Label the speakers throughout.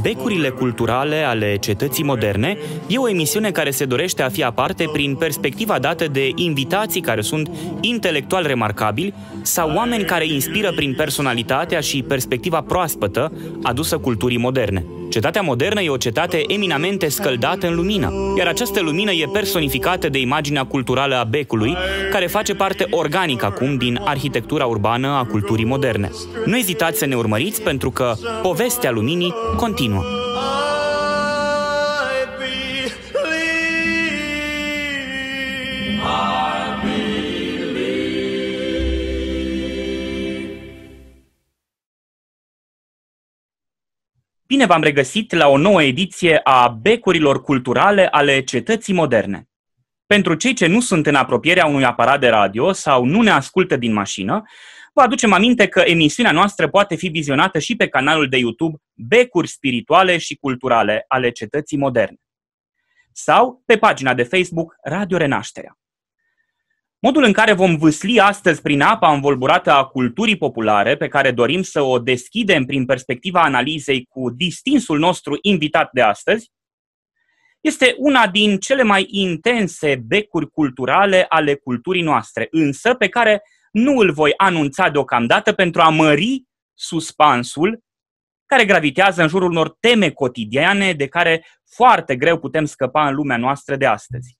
Speaker 1: Becurile culturale ale cetății moderne e o emisiune care se dorește a fi aparte prin perspectiva dată de invitații care sunt intelectual remarcabili sau oameni care inspiră prin personalitatea și perspectiva proaspătă adusă culturii moderne. Cetatea modernă e o cetate eminamente scăldată în lumină, iar această lumină e personificată de imaginea culturală a becului, care face parte organică acum din arhitectura urbană a culturii moderne. Nu ezitați să ne urmăriți pentru că povestea luminii continuă. Bine v-am regăsit la o nouă ediție a Becurilor Culturale ale Cetății Moderne. Pentru cei ce nu sunt în apropierea unui aparat de radio sau nu ne ascultă din mașină, vă aducem aminte că emisiunea noastră poate fi vizionată și pe canalul de YouTube Becuri Spirituale și Culturale ale Cetății Moderne sau pe pagina de Facebook Radio Renașterea. Modul în care vom vâsli astăzi prin apa învolburată a culturii populare, pe care dorim să o deschidem prin perspectiva analizei cu distinsul nostru invitat de astăzi, este una din cele mai intense becuri culturale ale culturii noastre, însă pe care nu îl voi anunța deocamdată pentru a mări suspansul care gravitează în jurul unor teme cotidiane de care foarte greu putem scăpa în lumea noastră de astăzi.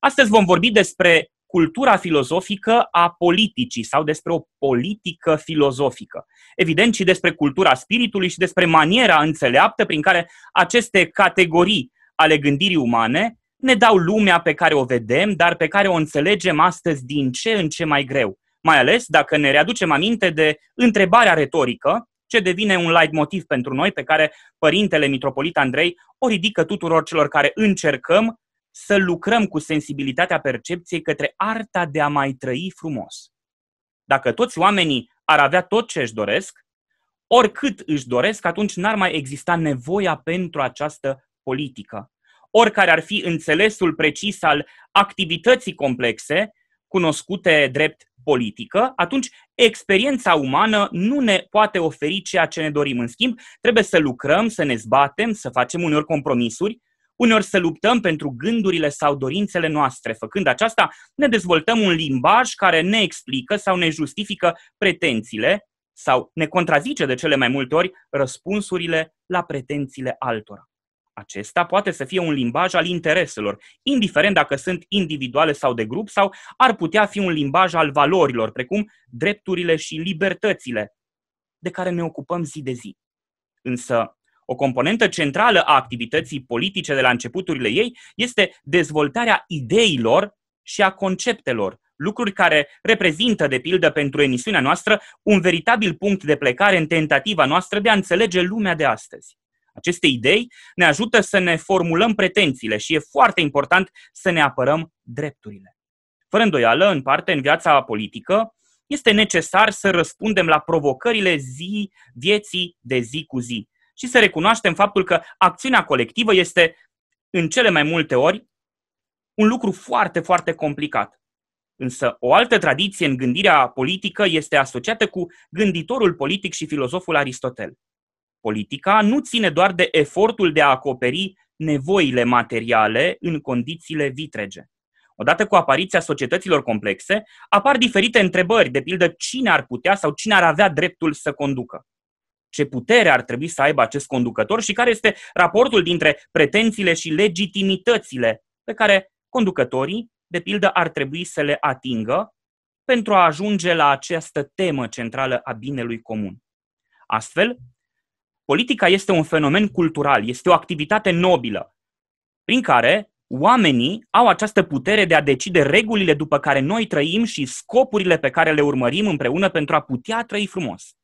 Speaker 1: Astăzi vom vorbi despre cultura filozofică a politicii sau despre o politică filozofică. Evident și despre cultura spiritului și despre maniera înțeleaptă prin care aceste categorii ale gândirii umane ne dau lumea pe care o vedem, dar pe care o înțelegem astăzi din ce în ce mai greu. Mai ales dacă ne readucem aminte de întrebarea retorică, ce devine un light motiv pentru noi, pe care Părintele Mitropolit Andrei o ridică tuturor celor care încercăm să lucrăm cu sensibilitatea percepției către arta de a mai trăi frumos. Dacă toți oamenii ar avea tot ce își doresc, oricât își doresc, atunci n-ar mai exista nevoia pentru această politică. Oricare ar fi înțelesul precis al activității complexe, cunoscute drept politică, atunci experiența umană nu ne poate oferi ceea ce ne dorim. În schimb, trebuie să lucrăm, să ne zbatem, să facem uneori compromisuri, uneori să luptăm pentru gândurile sau dorințele noastre. Făcând aceasta, ne dezvoltăm un limbaj care ne explică sau ne justifică pretențiile sau ne contrazice de cele mai multe ori răspunsurile la pretențiile altora. Acesta poate să fie un limbaj al intereselor, indiferent dacă sunt individuale sau de grup, sau ar putea fi un limbaj al valorilor, precum drepturile și libertățile de care ne ocupăm zi de zi. Însă, o componentă centrală a activității politice de la începuturile ei este dezvoltarea ideilor și a conceptelor, lucruri care reprezintă, de pildă, pentru emisiunea noastră, un veritabil punct de plecare în tentativa noastră de a înțelege lumea de astăzi. Aceste idei ne ajută să ne formulăm pretențiile și e foarte important să ne apărăm drepturile. Fără îndoială, în parte, în viața politică, este necesar să răspundem la provocările zi, vieții de zi cu zi și să recunoaștem faptul că acțiunea colectivă este, în cele mai multe ori, un lucru foarte, foarte complicat. Însă o altă tradiție în gândirea politică este asociată cu gânditorul politic și filozoful Aristotel. Politica nu ține doar de efortul de a acoperi nevoile materiale în condițiile vitrege. Odată cu apariția societăților complexe, apar diferite întrebări, de pildă cine ar putea sau cine ar avea dreptul să conducă ce putere ar trebui să aibă acest conducător și care este raportul dintre pretențiile și legitimitățile pe care conducătorii, de pildă, ar trebui să le atingă pentru a ajunge la această temă centrală a binelui comun. Astfel, politica este un fenomen cultural, este o activitate nobilă, prin care oamenii au această putere de a decide regulile după care noi trăim și scopurile pe care le urmărim împreună pentru a putea trăi frumos.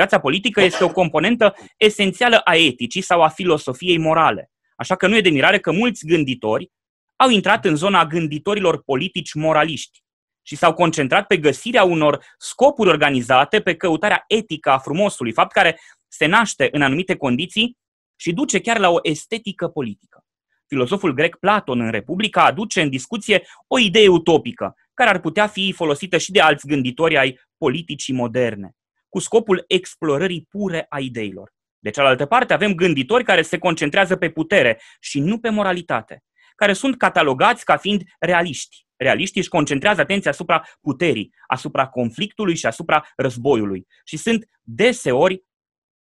Speaker 1: Viața politică este o componentă esențială a eticii sau a filosofiei morale. Așa că nu e de mirare că mulți gânditori au intrat în zona gânditorilor politici moraliști și s-au concentrat pe găsirea unor scopuri organizate, pe căutarea etică a frumosului, fapt care se naște în anumite condiții și duce chiar la o estetică politică. Filosoful grec Platon în Republica aduce în discuție o idee utopică, care ar putea fi folosită și de alți gânditori ai politicii moderne cu scopul explorării pure a ideilor. De cealaltă parte, avem gânditori care se concentrează pe putere și nu pe moralitate, care sunt catalogați ca fiind realiști. Realiștii își concentrează atenția asupra puterii, asupra conflictului și asupra războiului și sunt deseori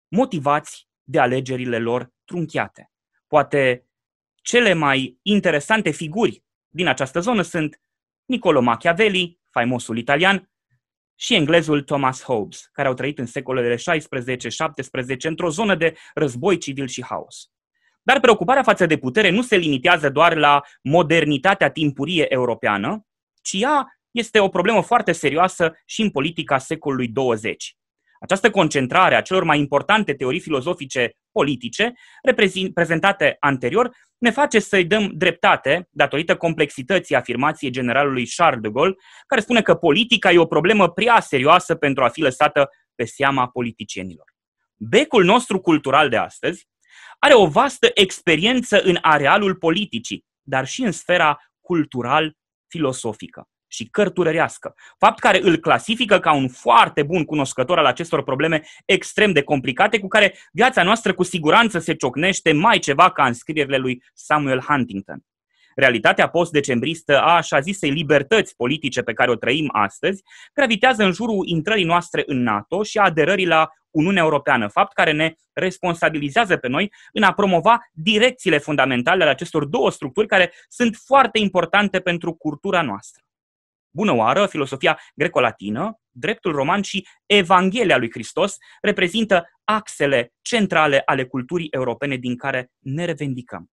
Speaker 1: motivați de alegerile lor trunchiate. Poate cele mai interesante figuri din această zonă sunt Niccolo Machiavelli, faimosul italian, și englezul Thomas Hobbes, care au trăit în secolele 16-17 într-o zonă de război civil și haos. Dar preocuparea față de putere nu se limitează doar la modernitatea timpurie europeană, ci ea este o problemă foarte serioasă și în politica secolului 20. Această concentrare a celor mai importante teorii filozofice politice, prezentate anterior, ne face să-i dăm dreptate datorită complexității afirmației generalului Charles de Gaulle, care spune că politica e o problemă prea serioasă pentru a fi lăsată pe seama politicienilor. Becul nostru cultural de astăzi are o vastă experiență în arealul politicii, dar și în sfera cultural-filosofică și cărturărească, fapt care îl clasifică ca un foarte bun cunoscător al acestor probleme extrem de complicate cu care viața noastră cu siguranță se ciocnește mai ceva ca în scrierile lui Samuel Huntington. Realitatea post-decembristă a așa zisei libertăți politice pe care o trăim astăzi gravitează în jurul intrării noastre în NATO și a aderării la Uniunea Europeană, fapt care ne responsabilizează pe noi în a promova direcțiile fundamentale ale acestor două structuri care sunt foarte importante pentru cultura noastră bună oară, filosofia greco-latină, dreptul roman și Evanghelia lui Hristos reprezintă axele centrale ale culturii europene din care ne revendicăm.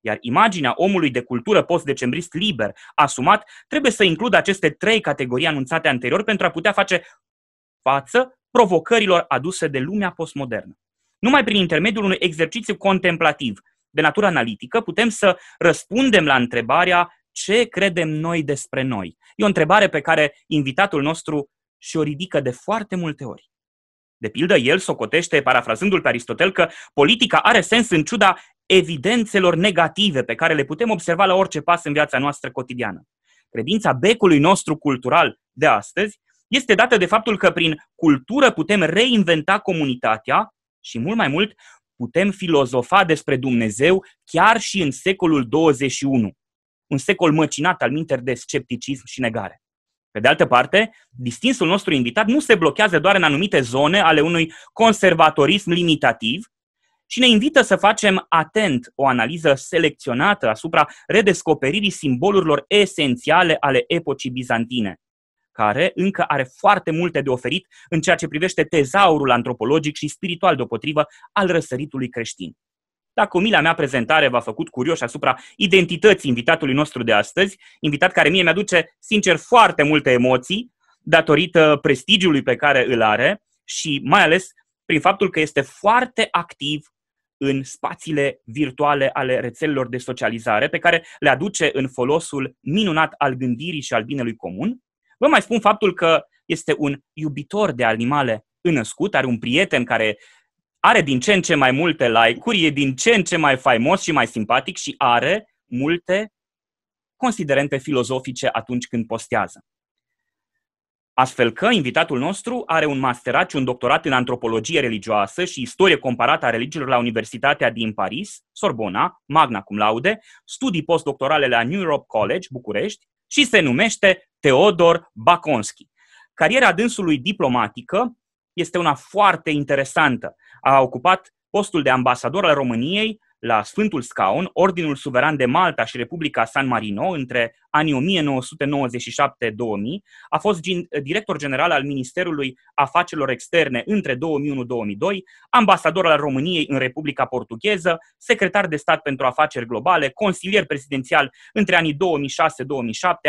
Speaker 1: Iar imaginea omului de cultură post-decembrist liber, asumat, trebuie să includă aceste trei categorii anunțate anterior pentru a putea face față provocărilor aduse de lumea postmodernă. Numai prin intermediul unui exercițiu contemplativ de natură analitică putem să răspundem la întrebarea ce credem noi despre noi? E o întrebare pe care invitatul nostru și-o ridică de foarte multe ori. De pildă, el socotește, parafrazându-l pe Aristotel, că politica are sens în ciuda evidențelor negative pe care le putem observa la orice pas în viața noastră cotidiană. Credința becului nostru cultural de astăzi este dată de faptul că prin cultură putem reinventa comunitatea și, mult mai mult, putem filozofa despre Dumnezeu chiar și în secolul 21 un secol măcinat al minter de scepticism și negare. Pe de altă parte, distinsul nostru invitat nu se blochează doar în anumite zone ale unui conservatorism limitativ, și ne invită să facem atent o analiză selecționată asupra redescoperirii simbolurilor esențiale ale epocii bizantine, care încă are foarte multe de oferit în ceea ce privește tezaurul antropologic și spiritual deopotrivă al răsăritului creștin. Dacă umila mea prezentare v-a făcut curioși asupra identității invitatului nostru de astăzi, invitat care mie mi-aduce, sincer, foarte multe emoții, datorită prestigiului pe care îl are și mai ales prin faptul că este foarte activ în spațiile virtuale ale rețelelor de socializare, pe care le aduce în folosul minunat al gândirii și al binelui comun. Vă mai spun faptul că este un iubitor de animale înăscut, are un prieten care are din ce în ce mai multe like-uri, e din ce în ce mai faimos și mai simpatic și are multe considerente filozofice atunci când postează. Astfel că invitatul nostru are un masterat și un doctorat în antropologie religioasă și istorie comparată a religiilor la Universitatea din Paris, Sorbona, magna cum laude, studii postdoctorale la New Europe College, București, și se numește Teodor Bakonski. Cariera dânsului diplomatică este una foarte interesantă. A ocupat postul de ambasador al României la Sfântul Scaun, Ordinul Suveran de Malta și Republica San Marino între anii 1997-2000, a fost director general al Ministerului Afacerilor Externe între 2001-2002, ambasador al României în Republica Portugheză, secretar de stat pentru afaceri globale, consilier prezidențial între anii 2006-2007,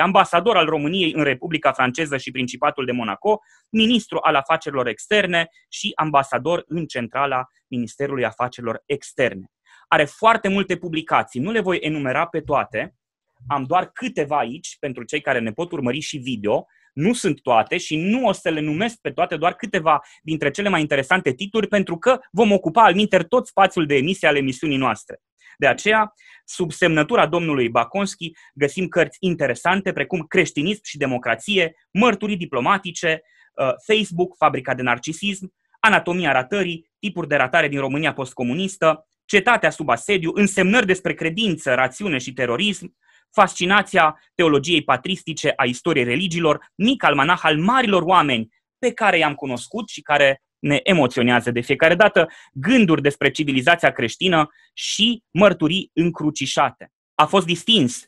Speaker 1: ambasador al României în Republica Franceză și Principatul de Monaco, ministru al afacerilor externe și ambasador în centrala Ministerului Afacerilor Externe are foarte multe publicații. Nu le voi enumera pe toate, am doar câteva aici pentru cei care ne pot urmări și video. Nu sunt toate și nu o să le numesc pe toate, doar câteva dintre cele mai interesante titluri, pentru că vom ocupa al minter tot spațiul de emisie ale emisiunii noastre. De aceea, sub semnătura domnului Baconski, găsim cărți interesante precum Creștinism și democrație, Mărturii diplomatice, uh, Facebook, Fabrica de narcisism, Anatomia ratării, tipuri de ratare din România postcomunistă, cetatea sub asediu, însemnări despre credință, rațiune și terorism, fascinația teologiei patristice a istoriei religiilor, mic almanah al marilor oameni pe care i-am cunoscut și care ne emoționează de fiecare dată, gânduri despre civilizația creștină și mărturii încrucișate. A fost distins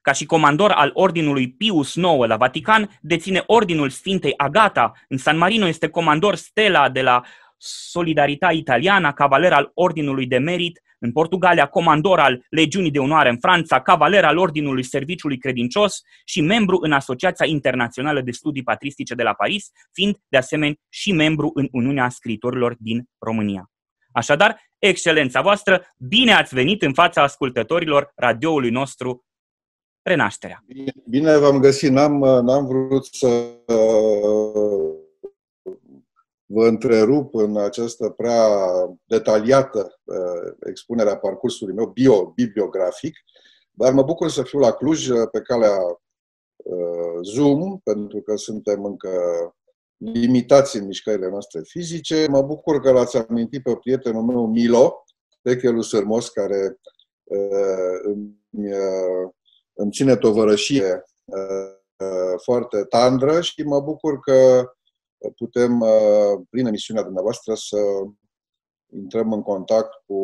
Speaker 1: ca și comandor al Ordinului Pius IX la Vatican, deține Ordinul Sfintei Agata. În San Marino este comandor Stella de la Solidarita Italiana, cavaler al Ordinului de Merit, în Portugalia, comandor al Legiunii de Onoare în Franța, cavaler al Ordinului Serviciului Credincios și membru în Asociația Internațională de Studii Patristice de la Paris, fiind de asemenea și membru în Uniunea Scriitorilor din România. Așadar, excelența voastră, bine ați venit în fața ascultătorilor radioului nostru Renașterea.
Speaker 2: Bine v-am găsit, n-am, n-am vrut să vă întrerup în această prea detaliată uh, expunere a parcursului meu bio-bibliografic, dar mă bucur să fiu la Cluj uh, pe calea uh, Zoom, pentru că suntem încă limitați în mișcările noastre fizice. Mă bucur că l-ați amintit pe prietenul meu, Milo, Techelul Sărmos, care îmi, îmi ține tovărășie foarte tandră și mă bucur că putem, uh, prin emisiunea dumneavoastră, să intrăm în contact cu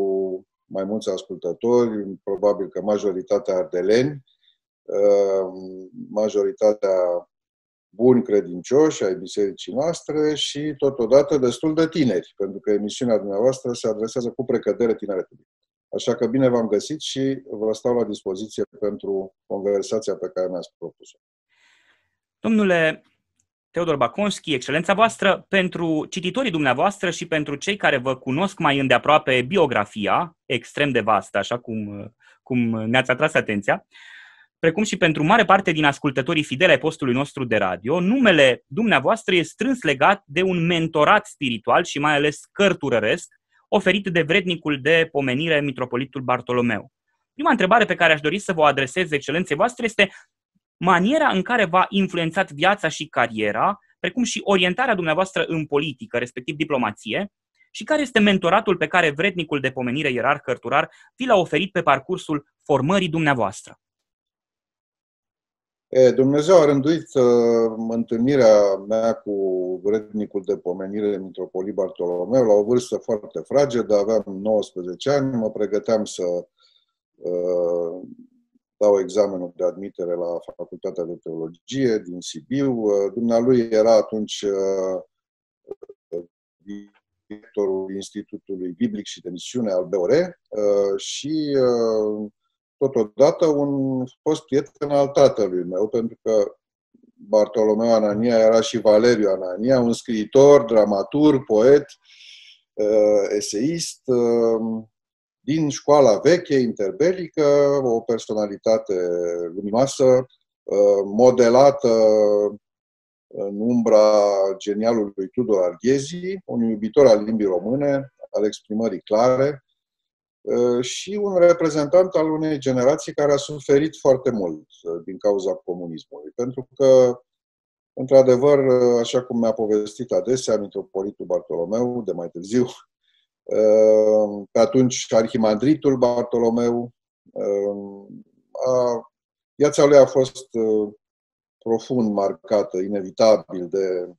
Speaker 2: mai mulți ascultători, probabil că majoritatea ardeleni, uh, majoritatea buni credincioși ai bisericii noastre și totodată destul de tineri, pentru că emisiunea dumneavoastră se adresează cu precădere tineretului. Așa că bine v-am găsit și vă stau la dispoziție pentru conversația pe care mi-ați propus-o.
Speaker 1: Domnule Teodor Baconski, excelența voastră, pentru cititorii dumneavoastră și pentru cei care vă cunosc mai îndeaproape biografia, extrem de vastă, așa cum, cum ne-ați atras atenția, precum și pentru mare parte din ascultătorii fidele ai postului nostru de radio, numele dumneavoastră este strâns legat de un mentorat spiritual și mai ales cărturăresc oferit de vrednicul de pomenire Mitropolitul Bartolomeu. Prima întrebare pe care aș dori să vă adresez excelenței voastre este maniera în care v-a influențat viața și cariera, precum și orientarea dumneavoastră în politică, respectiv diplomație, și care este mentoratul pe care vrednicul de pomenire ierarh cărturar vi l-a oferit pe parcursul formării dumneavoastră?
Speaker 2: E, Dumnezeu a rânduit uh, întâlnirea mea cu vrednicul de pomenire Mitropolit Bartolomeu la o vârstă foarte fragedă, aveam 19 ani, mă pregăteam să uh, dau examenul de admitere la Facultatea de Teologie din Sibiu. Uh, dumnealui era atunci uh, directorul Institutului Biblic și de Misiune al BOR uh, și totodată un fost prieten al tatălui meu, pentru că Bartolomeu Anania era și Valeriu Anania, un scriitor, dramaturg, poet, eseist, din școala veche, interbelică, o personalitate luminoasă, uh, modelată în umbra genialului Tudor Arghezi, un iubitor al limbii române, al exprimării clare uh, și un reprezentant al unei generații care a suferit foarte mult uh, din cauza comunismului. Pentru că, într-adevăr, așa cum mi-a povestit adesea Mitropolitul Bartolomeu, de mai târziu, pe atunci arhimandritul Bartolomeu. Viața lui a fost uh, profund marcată, inevitabil, de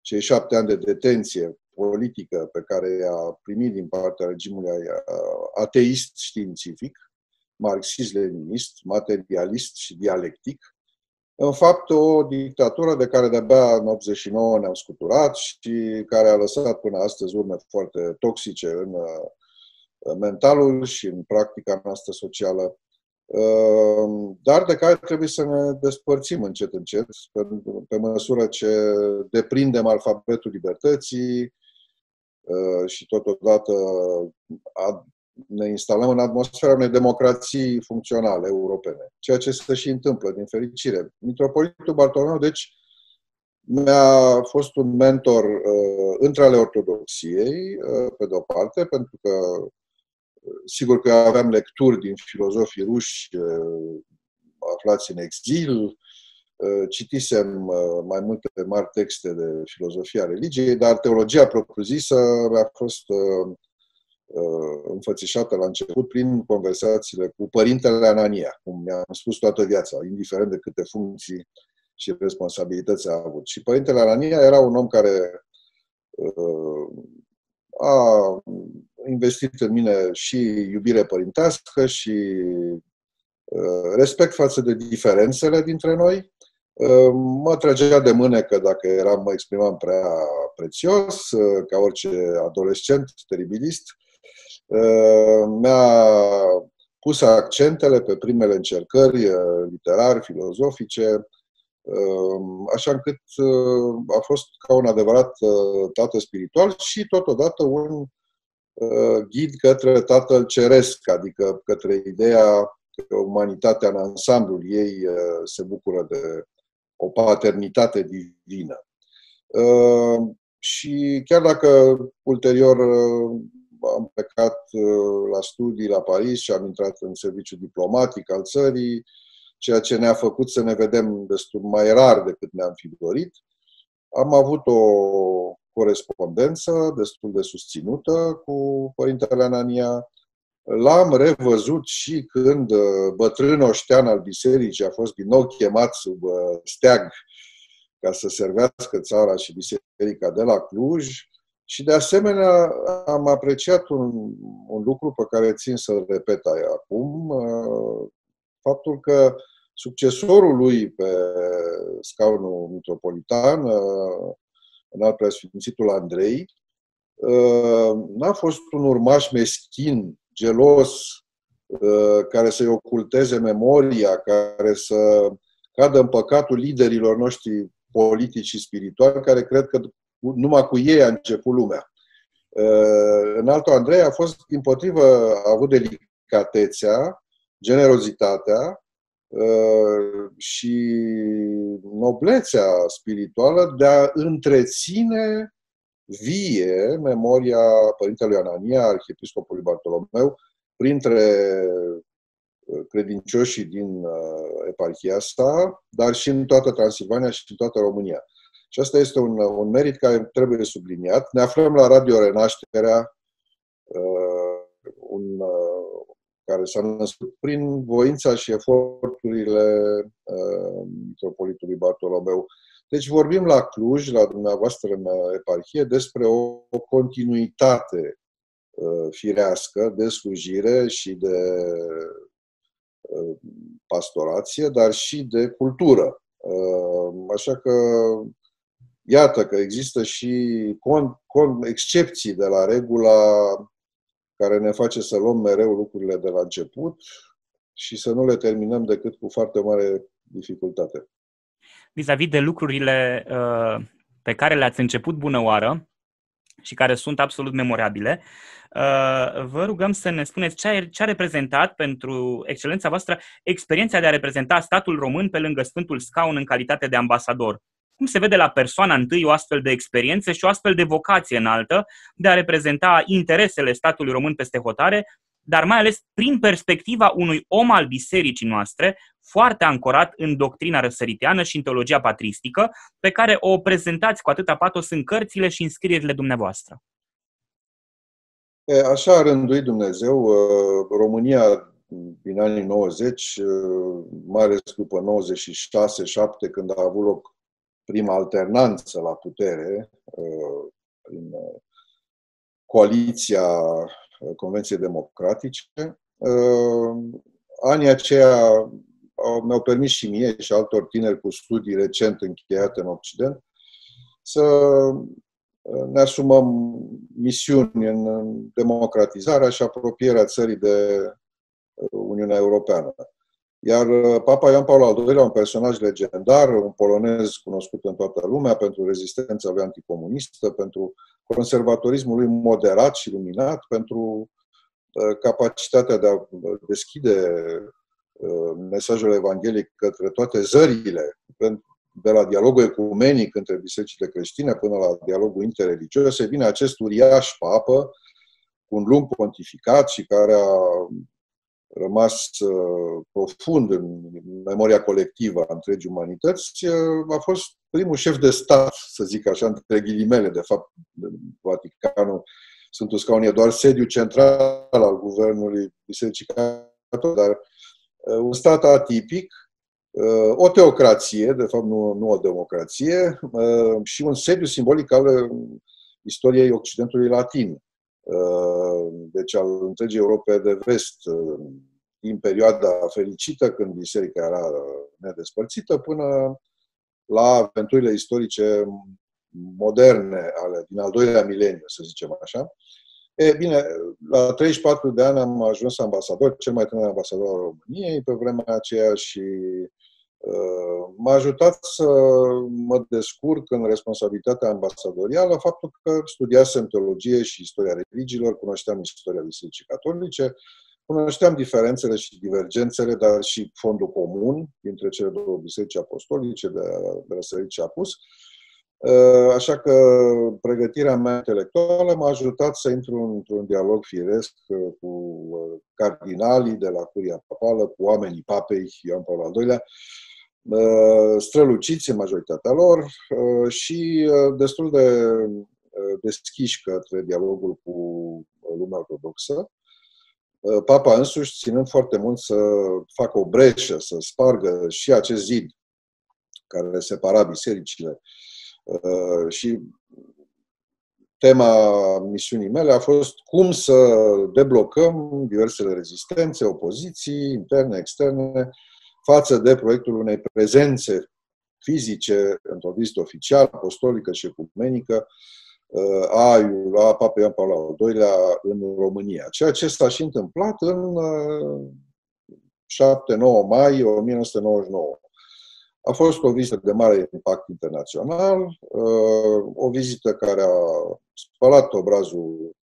Speaker 2: cei șapte ani de detenție politică pe care i-a primit din partea regimului uh, ateist științific, marxist-leninist, materialist și dialectic, în fapt o dictatură de care de-abia în 89 ne-am scuturat și care a lăsat până astăzi urme foarte toxice în uh, mentalul și în practica noastră socială, uh, dar de care trebuie să ne despărțim încet, încet, pe, pe măsură ce deprindem alfabetul libertății uh, și totodată ne instalăm în atmosfera unei democrații funcționale europene, ceea ce se și întâmplă, din fericire. Mitropolitul Bartolomeu, deci, mi-a fost un mentor uh, între ale ortodoxiei, uh, pe de-o parte, pentru că uh, sigur că aveam lecturi din filozofii ruși uh, aflați în exil, citisem mai multe mari texte de filozofia religiei, dar teologia propriu-zisă a fost înfățișată la început prin conversațiile cu părintele Anania, cum mi-am spus toată viața, indiferent de câte funcții și responsabilități a avut. Și părintele Anania era un om care a investit în mine și iubire părintească și uh, respect față de diferențele dintre noi. Uh, mă trăgea de mânecă dacă eram, mă exprimam prea prețios, uh, ca orice adolescent teribilist. Mi-a pus accentele pe primele încercări literari, filozofice, așa încât a fost ca un adevărat tată spiritual și totodată un Uh, ghid către Tatăl Ceresc, adică către ideea că umanitatea în ansamblul ei uh, se bucură de o paternitate divină. Uh, și chiar dacă ulterior am plecat la studii la Paris și am intrat în serviciu diplomatic al țării, ceea ce ne-a făcut să ne vedem destul mai rar decât ne-am fi dorit, am avut o corespondență destul de susținută cu Părintele Anania. L-am revăzut și când uh, bătrân oștean al bisericii a fost din nou chemat sub uh, steag ca să servească țara și biserica de la Cluj. Și de asemenea am apreciat un, un lucru pe care țin să-l repet acum, uh, faptul că succesorul lui pe scaunul metropolitan, în al preasfințitul Andrei, uh, n-a fost un urmaș meschin, gelos, uh, care să-i oculteze memoria, care să cadă în păcatul liderilor noștri politici și spirituali, care cred că numai cu ei a început lumea. Uh, în altul Andrei a fost, din potrivă, a avut delicatețea, generozitatea Uh, și noblețea spirituală de a întreține vie memoria Părintelui Anania, Arhiepiscopului Bartolomeu, printre uh, credincioșii din uh, eparhia sa, dar și în toată Transilvania și în toată România. Și asta este un, un merit care trebuie subliniat. Ne aflăm la Radio Renașterea, un, care s-a născut prin voința și eforturile uh, Metropolitului Bartolomeu. Deci vorbim la Cluj, la dumneavoastră în eparhie, despre o, o continuitate uh, firească de slujire și de uh, pastorație, dar și de cultură. Uh, așa că iată că există și con, con, excepții de la regula care ne face să luăm mereu lucrurile de la început și să nu le terminăm decât cu foarte mare dificultate.
Speaker 1: Vis-a-vis de lucrurile uh, pe care le-ați început bună oară și care sunt absolut memorabile, uh, vă rugăm să ne spuneți ce a, ce a reprezentat pentru excelența voastră experiența de a reprezenta statul român pe lângă Sfântul Scaun în calitate de ambasador cum se vede la persoana întâi o astfel de experiență și o astfel de vocație înaltă de a reprezenta interesele statului român peste hotare, dar mai ales prin perspectiva unui om al bisericii noastre, foarte ancorat în doctrina răsăriteană și în teologia patristică, pe care o prezentați cu atâta patos în cărțile și în scrierile dumneavoastră.
Speaker 2: Așa a rânduit Dumnezeu. Uh, România din anii 90, uh, mai ales după 96-7, când a avut loc prima alternanță la putere uh, prin uh, coaliția uh, Convenției Democratice. Anii aceia mi-au permis și mie și altor tineri cu studii recent încheiate în Occident să ne asumăm misiuni în democratizarea și apropierea țării de Uniunea Europeană. Iar uh, Papa Ioan Paul al II-lea, un personaj legendar, un polonez cunoscut în toată lumea pentru rezistența lui anticomunistă, pentru conservatorismul lui moderat și luminat, pentru uh, capacitatea de a uh, deschide mesajul evanghelic către toate zările, de la dialogul ecumenic între bisericile creștine până la dialogul interreligios, se vine acest uriaș papă cu un lung pontificat și care a rămas uh, profund în memoria colectivă a întregii umanități, uh, a fost primul șef de stat, să zic așa, între ghilimele, de fapt, Vaticanul, Sfântul Scaun e doar sediu central al guvernului Bisericii Catolice, dar uh, un stat atipic, o teocrație, de fapt nu, nu o democrație, și un sediu simbolic al istoriei Occidentului Latin. Deci al întregii Europe de vest, din perioada fericită, când biserica era nedespărțită, până la aventurile istorice moderne ale, din al doilea mileniu, să zicem așa. E bine, la 34 de ani am ajuns ambasador, cel mai tânăr ambasador al României pe vremea aceea și uh, m-a ajutat să mă descurc în responsabilitatea ambasadorială faptul că studiasem teologie și istoria religiilor, cunoșteam istoria Bisericii Catolice, Cunoșteam diferențele și divergențele, dar și fondul comun dintre cele două biserici apostolice de, de răsărit și apus. Uh, așa că pregătirea mea intelectuală m-a ajutat să intru într-un dialog firesc uh, cu uh, cardinalii de la Curia Papală, cu oamenii papei Ioan Paul al II-lea, străluciți în majoritatea lor și destul de deschiși către dialogul cu lumea ortodoxă. Uh, papa însuși ținând foarte mult să facă o breșă, să spargă și acest zid care separa bisericile. Uh, și tema misiunii mele a fost cum să deblocăm diversele rezistențe, opoziții interne, externe, față de proiectul unei prezențe fizice într-o vizită oficială, apostolică și ecumenică, a, la Papa Ioan Paul al II-lea în România. Ceea ce s-a și întâmplat în 7-9 mai 1999. A fost o vizită de mare impact internațional, o vizită care a spălat obrazul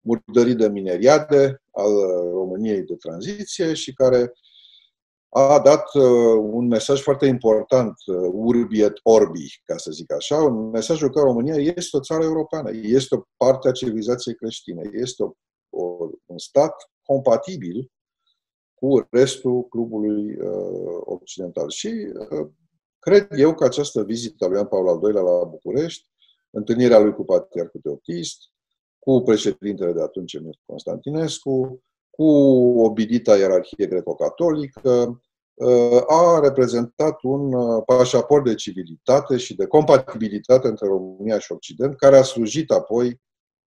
Speaker 2: murdării de mineriade al României de tranziție și care a dat uh, un mesaj foarte important, uh, urbi et orbi, ca să zic așa, un mesaj că România este o țară europeană, este o parte a civilizației creștine, este o, o, un stat compatibil cu restul clubului uh, occidental. Și uh, cred eu că această vizită a lui Ioan Paul al II-lea la București, întâlnirea lui cu Patriarhul Teotist, cu președintele de atunci, Constantinescu, cu obidita ierarhie greco-catolică, uh, a reprezentat un uh, pașaport de civilitate și de compatibilitate între România și Occident, care a slujit apoi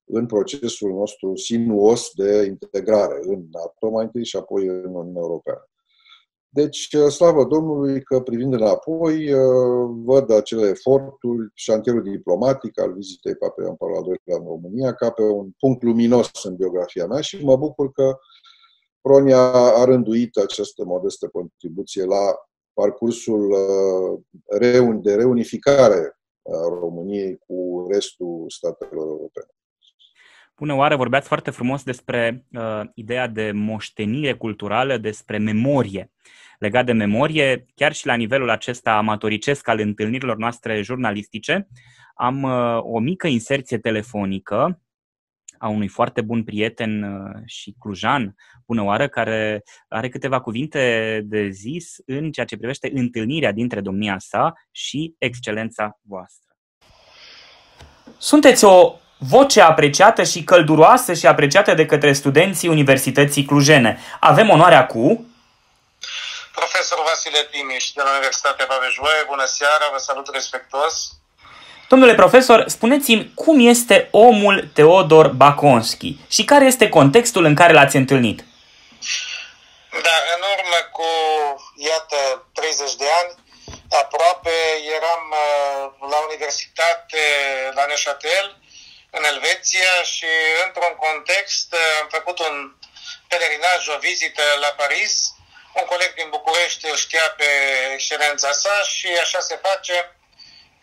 Speaker 2: în procesul nostru sinuos de integrare în NATO mai întâi și apoi în Uniunea Europeană. Deci, uh, slavă Domnului că privind înapoi, văd acele eforturi, șantierul diplomatic al vizitei Papei Ioan Paul II în România ca pe un punct luminos în biografia mea și mă bucur că Pronia a rânduit această modestă contribuție la parcursul uh, de reunificare a României cu restul statelor europene.
Speaker 1: Bună oară, vorbeați foarte frumos despre uh, ideea de moștenire culturală, despre memorie. Legat de memorie, chiar și la nivelul acesta amatoricesc al întâlnirilor noastre jurnalistice, am uh, o mică inserție telefonică a unui foarte bun prieten uh, și clujan, bună oară, care are câteva cuvinte de zis în ceea ce privește întâlnirea dintre domnia sa și excelența voastră. Sunteți o voce apreciată și călduroasă și apreciată de către studenții Universității Clujene. Avem onoarea cu...
Speaker 3: Profesor Vasile Timiș de la Universitatea Babeș bună seara, vă salut respectuos.
Speaker 1: Domnule profesor, spuneți-mi cum este omul Teodor Baconski și care este contextul în care l-ați întâlnit?
Speaker 3: Da, în urmă cu, iată, 30 de ani, aproape eram uh, la universitate la Neuchâtel, în Elveția și într-un context uh, am făcut un pelerinaj, o vizită la Paris. Un coleg din București îl știa pe excelența sa și așa se face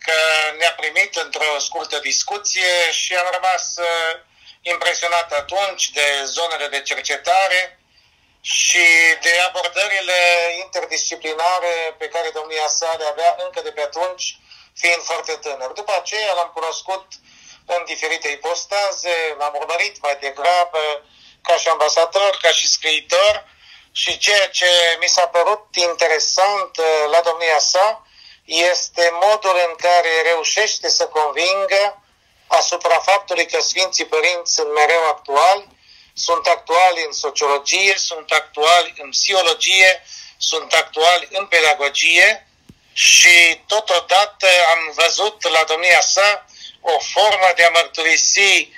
Speaker 3: că ne-a primit într-o scurtă discuție și am rămas uh, impresionat atunci de zonele de cercetare și de abordările interdisciplinare pe care domnia sa le avea încă de pe atunci, fiind foarte tânăr. După aceea l-am cunoscut în diferite ipostaze, l-am urmărit mai degrabă ca și ambasador, ca și scriitor și ceea ce mi s-a părut interesant uh, la domnia sa este modul în care reușește să convingă asupra faptului că Sfinții Părinți sunt mereu actuali, sunt actuali în sociologie, sunt actuali în psihologie, sunt actuali în pedagogie și totodată am văzut la domnia sa o formă de a mărturisi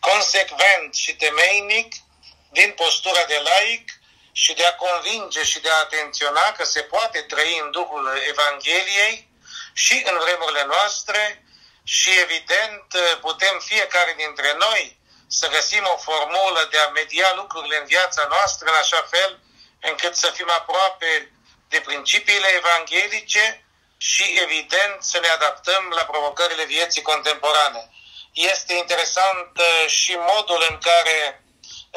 Speaker 3: consecvent și temeinic din postura de laic și de a convinge și de a atenționa că se poate trăi în Duhul Evangheliei și în vremurile noastre și evident putem fiecare dintre noi să găsim o formulă de a media lucrurile în viața noastră în așa fel încât să fim aproape de principiile evanghelice și evident să ne adaptăm la provocările vieții contemporane. Este interesant uh, și modul în care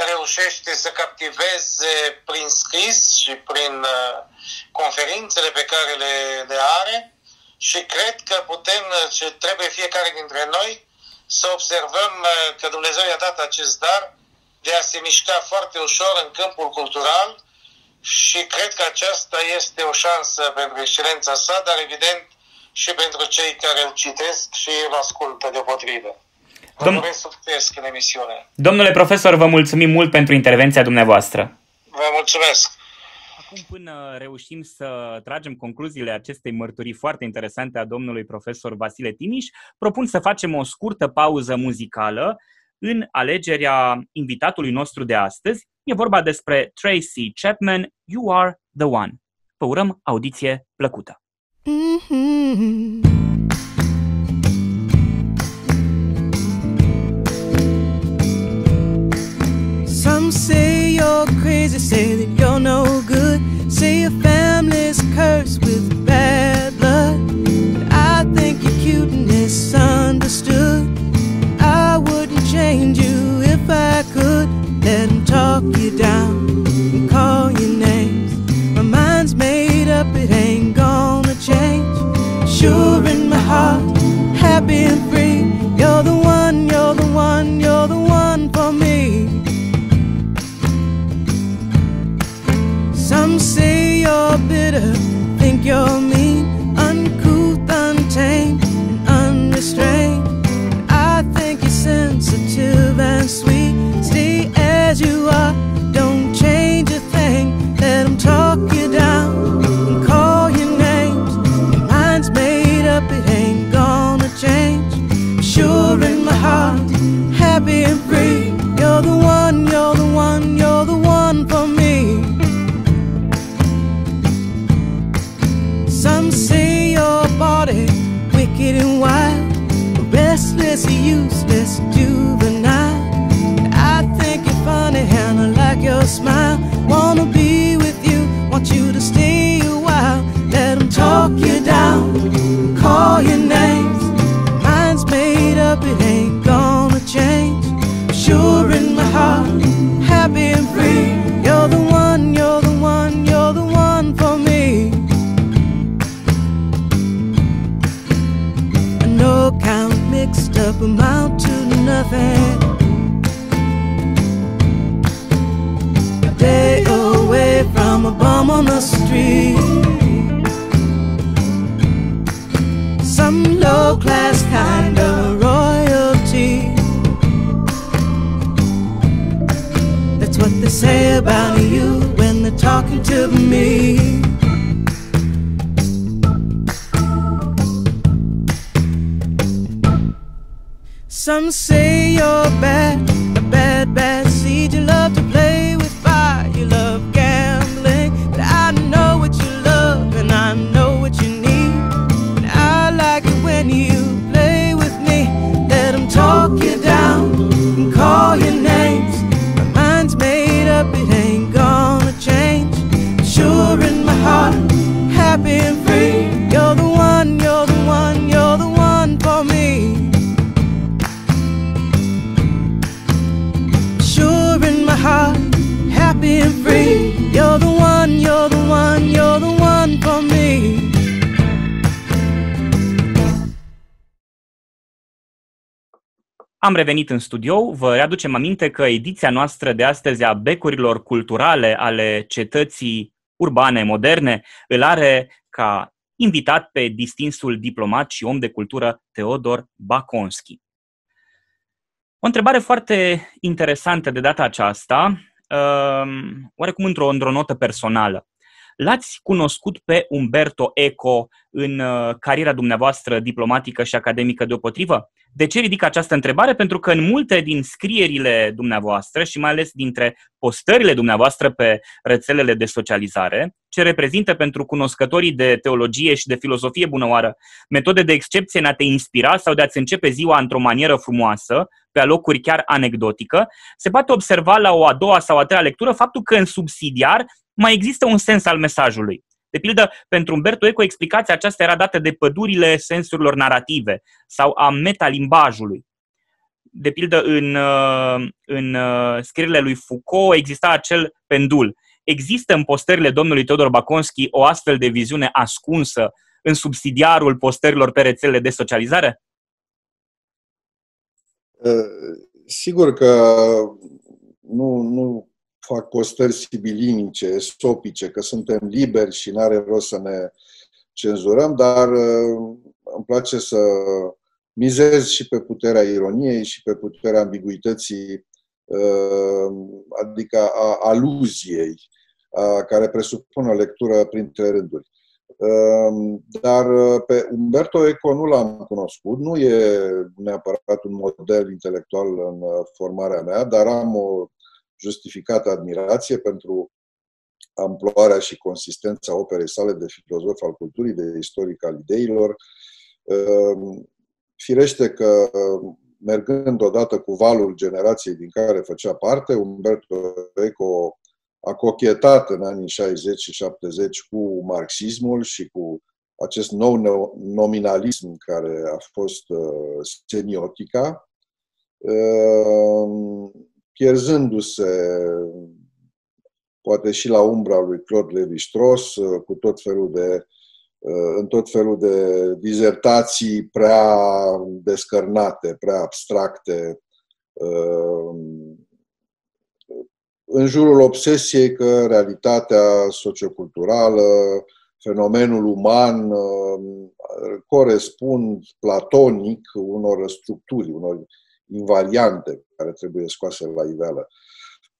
Speaker 3: reușește să captiveze prin scris și prin uh, conferințele pe care le, le are și cred că putem, ce uh, trebuie fiecare dintre noi să observăm că Dumnezeu i-a dat acest dar de a se mișca foarte ușor în câmpul cultural și cred că aceasta este o șansă pentru excelența sa, dar evident și pentru cei care îl citesc și îl ascultă deopotrivă. Vă Dom- succes în emisiune.
Speaker 4: Domnule profesor, vă mulțumim mult pentru intervenția dumneavoastră.
Speaker 3: Vă mulțumesc.
Speaker 4: Acum, până reușim să tragem concluziile acestei mărturii foarte interesante a domnului profesor Vasile Timiș, propun să facem o scurtă pauză muzicală în alegerea invitatului nostru de astăzi. E vorba despre Tracy Chapman, You Are The One. Vă urăm audiție plăcută! Mm-hmm. Say you're crazy, say that you're no good. Say your family's cursed with bad blood. But I think you're cute and misunderstood. I wouldn't change you if I could. Let talk you down and call your names. My mind's made up, it ain't gonna change. Sure in my heart, happy and free. You're the one, you're the one, you're the one for me. You're bitter, think you're mean, uncouth, untamed, and unrestrained. I think you're sensitive and sweet. And wild, restless, useless, juvenile. I think you're funny and I like your smile. Wanna be with you, want you to stay a while. Let them talk you down, call your talking to me. Some say you're bad, a bad, bad
Speaker 1: am revenit în studio. Vă readucem aminte că ediția noastră de astăzi a becurilor culturale ale cetății urbane moderne îl are ca invitat pe distinsul diplomat și om de cultură Teodor Baconski. O întrebare foarte interesantă de data aceasta, um, oarecum într-o, într-o notă personală. L-ați cunoscut pe Umberto Eco în uh, cariera dumneavoastră diplomatică și academică deopotrivă? De ce ridic această întrebare? Pentru că în multe din scrierile dumneavoastră și mai ales dintre postările dumneavoastră pe rețelele de socializare, ce reprezintă pentru cunoscătorii de teologie și de filozofie bunăoară metode de excepție în a te inspira sau de a-ți începe ziua într-o manieră frumoasă, pe alocuri chiar anecdotică, se poate observa la o a doua sau a treia lectură faptul că în subsidiar mai există un sens al mesajului. De pildă, pentru Umberto Eco, explicația aceasta era dată de pădurile sensurilor narrative sau a metalimbajului. De pildă, în, uh, în uh, scrierile lui Foucault exista acel pendul. Există în postările domnului Teodor Baconski o astfel de viziune ascunsă în subsidiarul postărilor pe rețelele de socializare?
Speaker 2: Uh, sigur că nu, nu fac postări sibilinice, sopice, că suntem liberi și nu are rost să ne cenzurăm, dar uh, îmi place să mizez și pe puterea ironiei și pe puterea ambiguității, uh, adică a aluziei, care presupune o lectură printre rânduri. Uh, dar pe Umberto Eco nu l-am cunoscut, nu e neapărat un model intelectual în formarea mea, dar am o justificată admirație pentru amploarea și consistența operei sale de filozof al culturii, de istoric al ideilor. Ehm, firește că, mergând odată cu valul generației din care făcea parte, Umberto Eco a cochetat în anii 60 și 70 cu marxismul și cu acest nou nominalism care a fost uh, semiotica. Ehm, pierzându-se poate și la umbra lui Claude Levi-Strauss, cu tot felul de în tot felul de dizertații prea descărnate, prea abstracte, în jurul obsesiei că realitatea socioculturală, fenomenul uman corespund platonic unor structuri, unor invariante care trebuie scoase la iveală.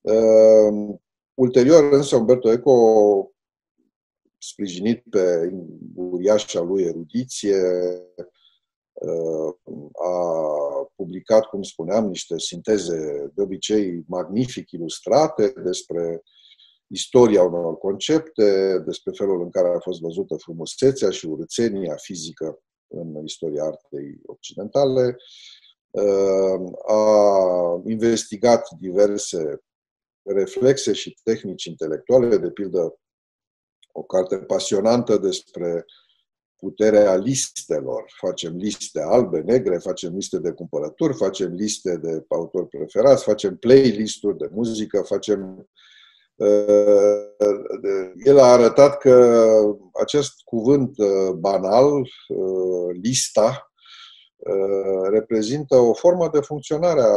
Speaker 2: Uh, ulterior, însă, Umberto Eco, sprijinit pe uriașa lui erudiție, uh, a publicat, cum spuneam, niște sinteze de obicei magnific ilustrate despre istoria unor concepte, despre felul în care a fost văzută frumusețea și urățenia fizică în istoria artei occidentale, a investigat diverse reflexe și tehnici intelectuale, de pildă o carte pasionantă despre puterea listelor. Facem liste albe, negre, facem liste de cumpărături, facem liste de autori preferați, facem playlist-uri de muzică, facem... El a arătat că acest cuvânt banal, lista, Uh, reprezintă o formă de funcționare a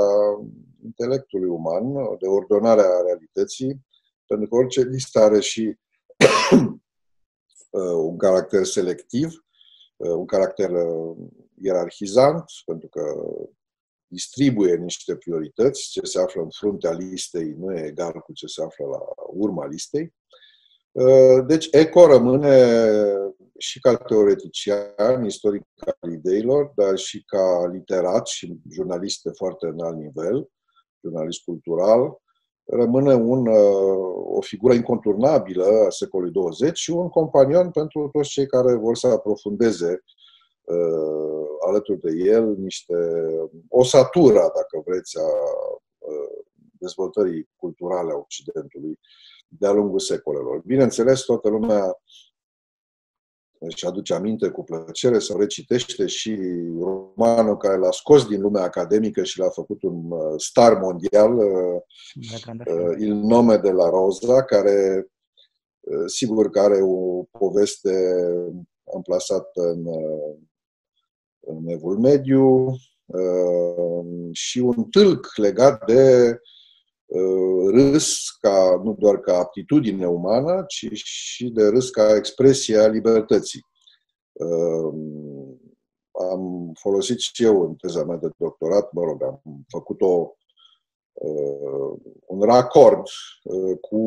Speaker 2: intelectului uman, de ordonare a realității, pentru că orice listă are și uh, un caracter selectiv, uh, un caracter ierarhizant, pentru că distribuie niște priorități. Ce se află în fruntea listei nu e egal cu ce se află la urma listei. Deci, ECO rămâne și ca teoretician, istoric al ideilor, dar și ca literat și jurnalist de foarte înalt nivel, jurnalist cultural, rămâne un, o figură inconturnabilă a secolului 20 și un companion pentru toți cei care vor să aprofundeze uh, alături de el niște osatura, dacă vreți, a uh, dezvoltării culturale a Occidentului de-a lungul secolelor. Bineînțeles, toată lumea își aduce aminte cu plăcere să recitește și romanul care l-a scos din lumea academică și l-a făcut un uh, star mondial, uh, uh, Il nome de la Rosa, care sigur că are o poveste amplasată în, în Evul Mediu, și un tâlc legat de râs ca, nu doar ca aptitudine umană, ci și de râs ca expresie a libertății. Am folosit și eu în teza mea de doctorat, mă rog, am făcut o, un racord cu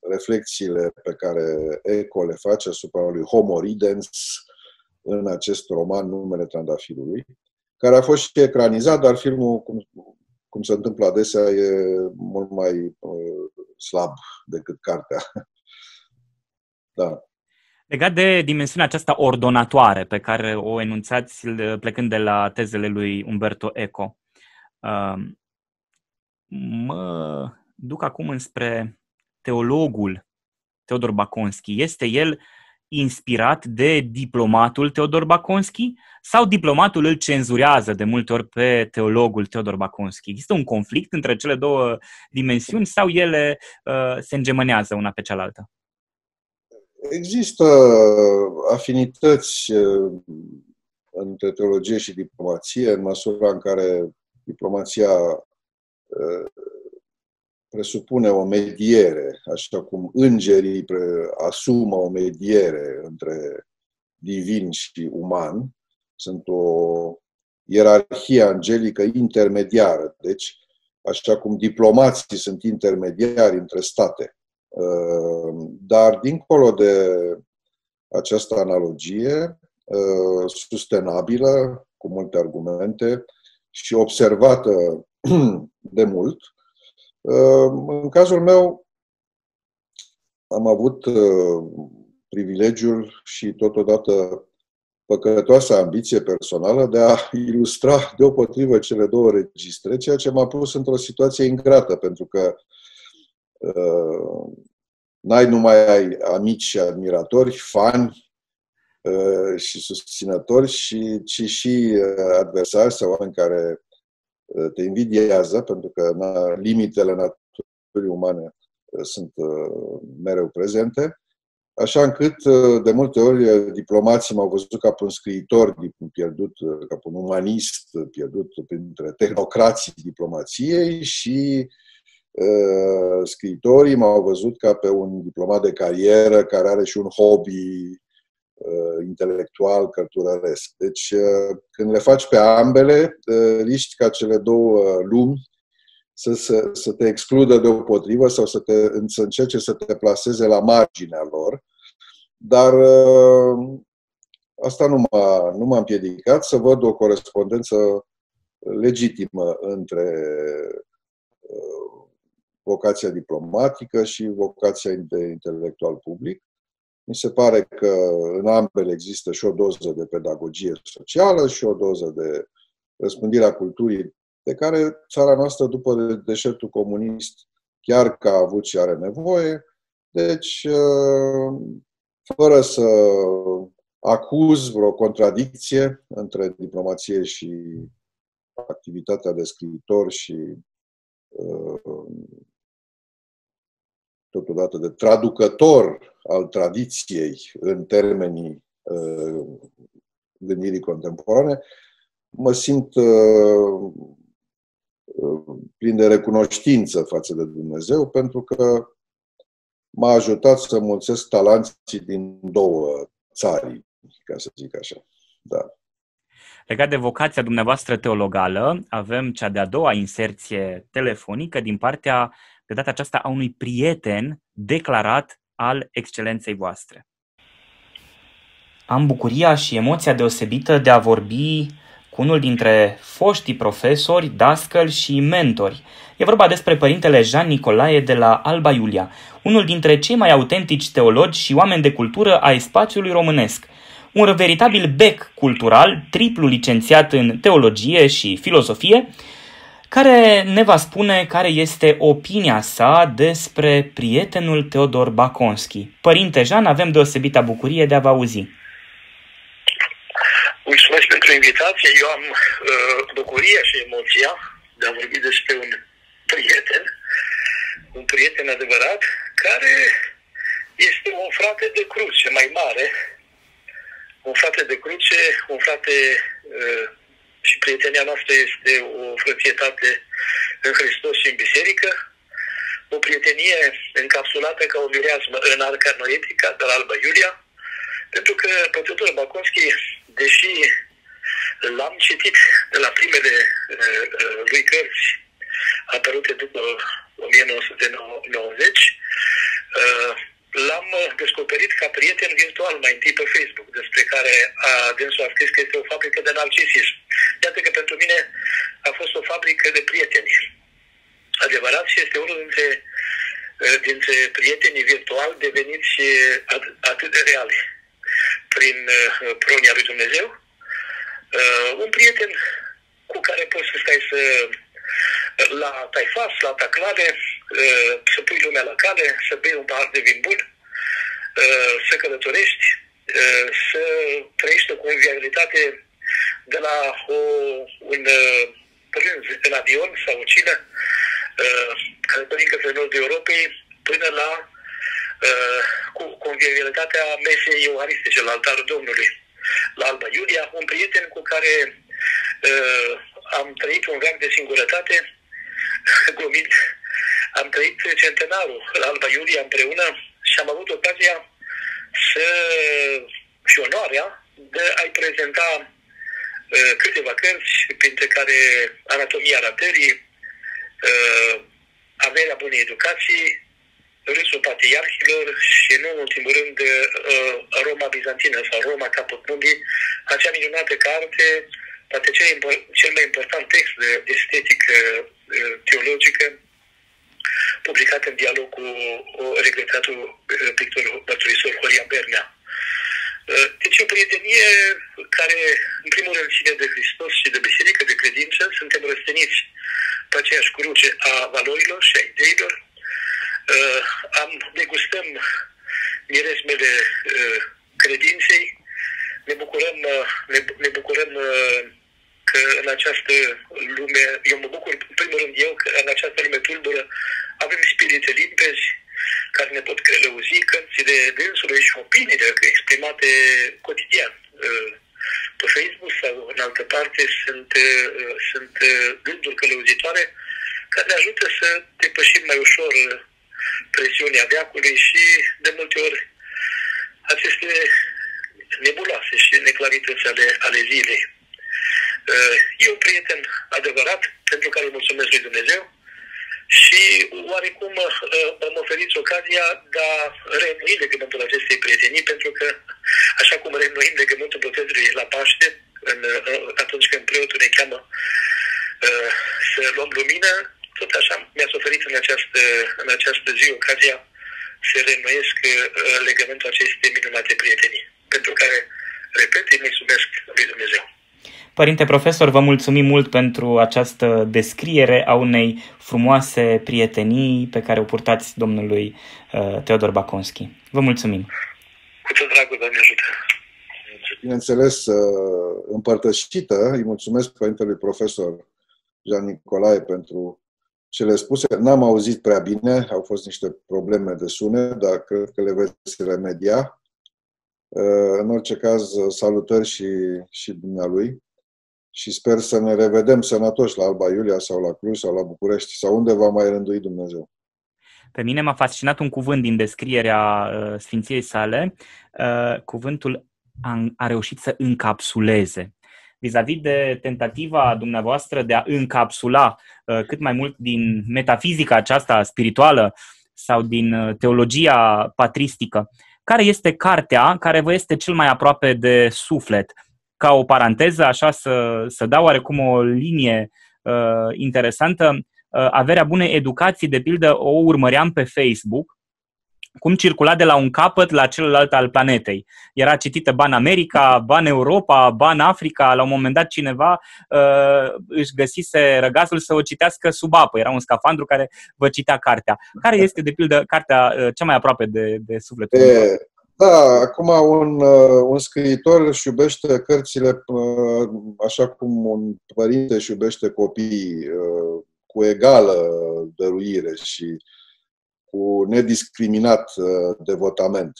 Speaker 2: reflexiile pe care Eco le face asupra lui Homo Ridens în acest roman Numele Trandafirului, care a fost și ecranizat, dar filmul, cum, cum se întâmplă adesea, e mult mai uh, slab decât cartea. da.
Speaker 1: Legat de dimensiunea aceasta ordonatoare pe care o enunțați plecând de la tezele lui Umberto Eco, uh, mă duc acum înspre teologul Teodor Baconski. Este el inspirat de diplomatul Teodor Baconski sau diplomatul îl cenzurează de multe ori pe teologul Teodor Baconski? Există un conflict între cele două dimensiuni sau ele uh, se îngemânează una pe cealaltă?
Speaker 2: Există afinități uh, între teologie și diplomație în măsura în care diplomația uh, presupune o mediere, așa cum îngerii asumă o mediere între divin și uman. Sunt o ierarhie angelică intermediară. Deci, așa cum diplomații sunt intermediari între state. Uh, dar, dincolo de această analogie, uh, sustenabilă, cu multe argumente și observată de mult, Ehm, în cazul meu, am avut ehm, privilegiul și totodată păcătoasa ambiție personală de a ilustra deopotrivă cele două registre, ceea ce m-a pus într-o situație ingrată, pentru că uh, n-ai numai ai amici și admiratori, fani uh, și susținători, și, ci și uh, adversari sau oameni care te invidiază, pentru că na, limitele naturii umane uh, sunt uh, mereu prezente, așa încât uh, de multe ori diplomații m-au văzut ca pe un scriitor pierdut, ca pe un umanist pierdut printre tehnocrații diplomației și uh, scriitorii m-au văzut ca pe un diplomat de carieră care are și un hobby uh, intelectual, cărturăresc. Deci, uh, când le faci pe ambele, uh, riști ca cele două lumi să, să, să te excludă deopotrivă sau să, te, să încerce să te placeze la marginea lor. Dar uh, asta nu m-a, nu m-a împiedicat să văd o corespondență legitimă între uh, vocația diplomatică și vocația de intelectual public. Mi se pare că în ambele există și o doză de pedagogie socială și o doză de răspândirea culturii de care țara noastră, după deșertul comunist, chiar că a avut și are nevoie. Deci, uh, fără să acuz vreo contradicție între diplomație și activitatea de scriitor și uh, totodată de traducător al tradiției în termenii uh, gândirii contemporane, mă simt uh, uh, plin de recunoștință față de Dumnezeu, pentru că m-a ajutat să mulțesc talanții din două țari, ca să zic așa. Da.
Speaker 1: Legat de vocația dumneavoastră teologală, avem cea de-a doua inserție telefonică din partea de data aceasta a unui prieten declarat al excelenței voastre. Am bucuria și emoția deosebită de a vorbi cu unul dintre foștii profesori, dascăli și mentori. E vorba despre părintele Jean Nicolae de la Alba Iulia, unul dintre cei mai autentici teologi și oameni de cultură ai spațiului românesc. Un veritabil bec cultural, triplu licențiat în teologie și filozofie, care ne va spune care este opinia sa despre prietenul Teodor Baconski. Părinte Jean, avem deosebită bucurie de a vă auzi.
Speaker 5: Mulțumesc pentru invitație. Eu am uh, bucuria și emoția de a vorbi despre un prieten, un prieten adevărat, care este un frate de cruce mai mare, un frate de cruce, un frate uh, și prietenia noastră este o frățietate în Hristos și în biserică, o prietenie încapsulată ca o mireasmă în arca noetică de la Alba Iulia, pentru că Pătătorul Baconski, deși l-am citit de la primele uh, uh, lui cărți apărute după 1990, uh, l-am descoperit ca prieten virtual mai întâi pe Facebook, despre care a, dânsul a scris că este o fabrică de narcisism. Iată că pentru mine a fost o fabrică de prieteni. Adevărat și este unul dintre, dintre prietenii virtuali deveniți atât, atât de reali prin pronia lui Dumnezeu. Un prieten cu care poți să stai să la taifas, la taclare, uh, să pui lumea la cale, să bei un pahar de vin bun, uh, să călătorești, uh, să trăiești o convivialitate de la o, un prânz în avion sau o cină, călătorind către nordul Europei, până la cu convivialitatea mesei euharistice la altarul Domnului, la Alba Iulia, un prieten cu care uh, am trăit un veac de singurătate, glumit, am trăit centenarul la Alba Iulia împreună și am avut ocazia să și onoarea de a-i prezenta uh, câteva cărți, printre care Anatomia ratării, uh, Averea bunei educații, Râsul patriarhilor și, nu în ultimul rând, uh, Roma bizantină sau Roma capăt lumii, acea minunată carte Poate cel, cel mai important text de estetică uh, teologică publicat în dialog cu regretatul uh, pictor mărturisor Horia Bernea. Uh, deci o prietenie care, în primul rând, ține de Hristos și de biserică, de credință. Suntem răsteniți pe aceeași cruce a valorilor și a ideilor. Am degustăm miresmele credinței. Ne bucurăm, ne, ne bucurăm că în această lume, eu mă bucur, în primul rând eu, că în această lume tulbură avem spirite limpezi care ne pot călăuzi cărțile dânsului și opiniile exprimate cotidian uh, pe Facebook sau în altă parte sunt, uh, sunt uh, gânduri călăuzitoare care ne ajută să depășim mai ușor presiunea veacului și de multe ori aceste nebuloase și neclarități ale, ale zilei. E un prieten adevărat pentru care îi mulțumesc lui Dumnezeu și oarecum am oferit ocazia de a reînnoi legământul acestei prietenii, pentru că, așa cum reînnoim legământul botezului la Paște, în, atunci când preotul ne cheamă să luăm lumină, tot așa mi-a oferit în această, în această zi ocazia să reînnoiesc legământul acestei minunate prietenii, pentru care, repet, îi mulțumesc lui Dumnezeu.
Speaker 1: Părinte profesor, vă mulțumim mult pentru această descriere a unei frumoase prietenii pe care o purtați domnului uh, Teodor Baconski. Vă mulțumim!
Speaker 5: Cu tot dragul, Doamne ajută!
Speaker 2: Bineînțeles, uh, împărtășită, îi mulțumesc Părintelui Profesor Jean Nicolae pentru cele spuse. N-am auzit prea bine, au fost niște probleme de sunet, dar cred că le veți remedia. Uh, în orice caz, salutări și, și dumnealui și sper să ne revedem sănătoși la Alba Iulia sau la Cluj sau la București sau unde va mai rândui Dumnezeu.
Speaker 1: Pe mine m-a fascinat un cuvânt din descrierea uh, Sfinției sale. Uh, cuvântul a, a reușit să încapsuleze. Vis-a-vis de tentativa dumneavoastră de a încapsula uh, cât mai mult din metafizica aceasta spirituală sau din uh, teologia patristică, care este cartea care vă este cel mai aproape de suflet? Ca o paranteză, așa să, să dau oarecum o linie uh, interesantă, uh, averea bunei educații, de pildă, o urmăream pe Facebook, cum circula de la un capăt la celălalt al planetei. Era citită Ban America, Ban Europa, Ban Africa. La un moment dat cineva uh, își găsise răgazul să o citească sub apă. Era un scafandru care vă citea cartea. Care este, de pildă, cartea uh, cea mai aproape de, de sufletul? E,
Speaker 2: da, acum un, uh, un scriitor își iubește cărțile uh, așa cum un părinte își iubește copiii, uh, cu egală dăruire și cu nediscriminat devotament.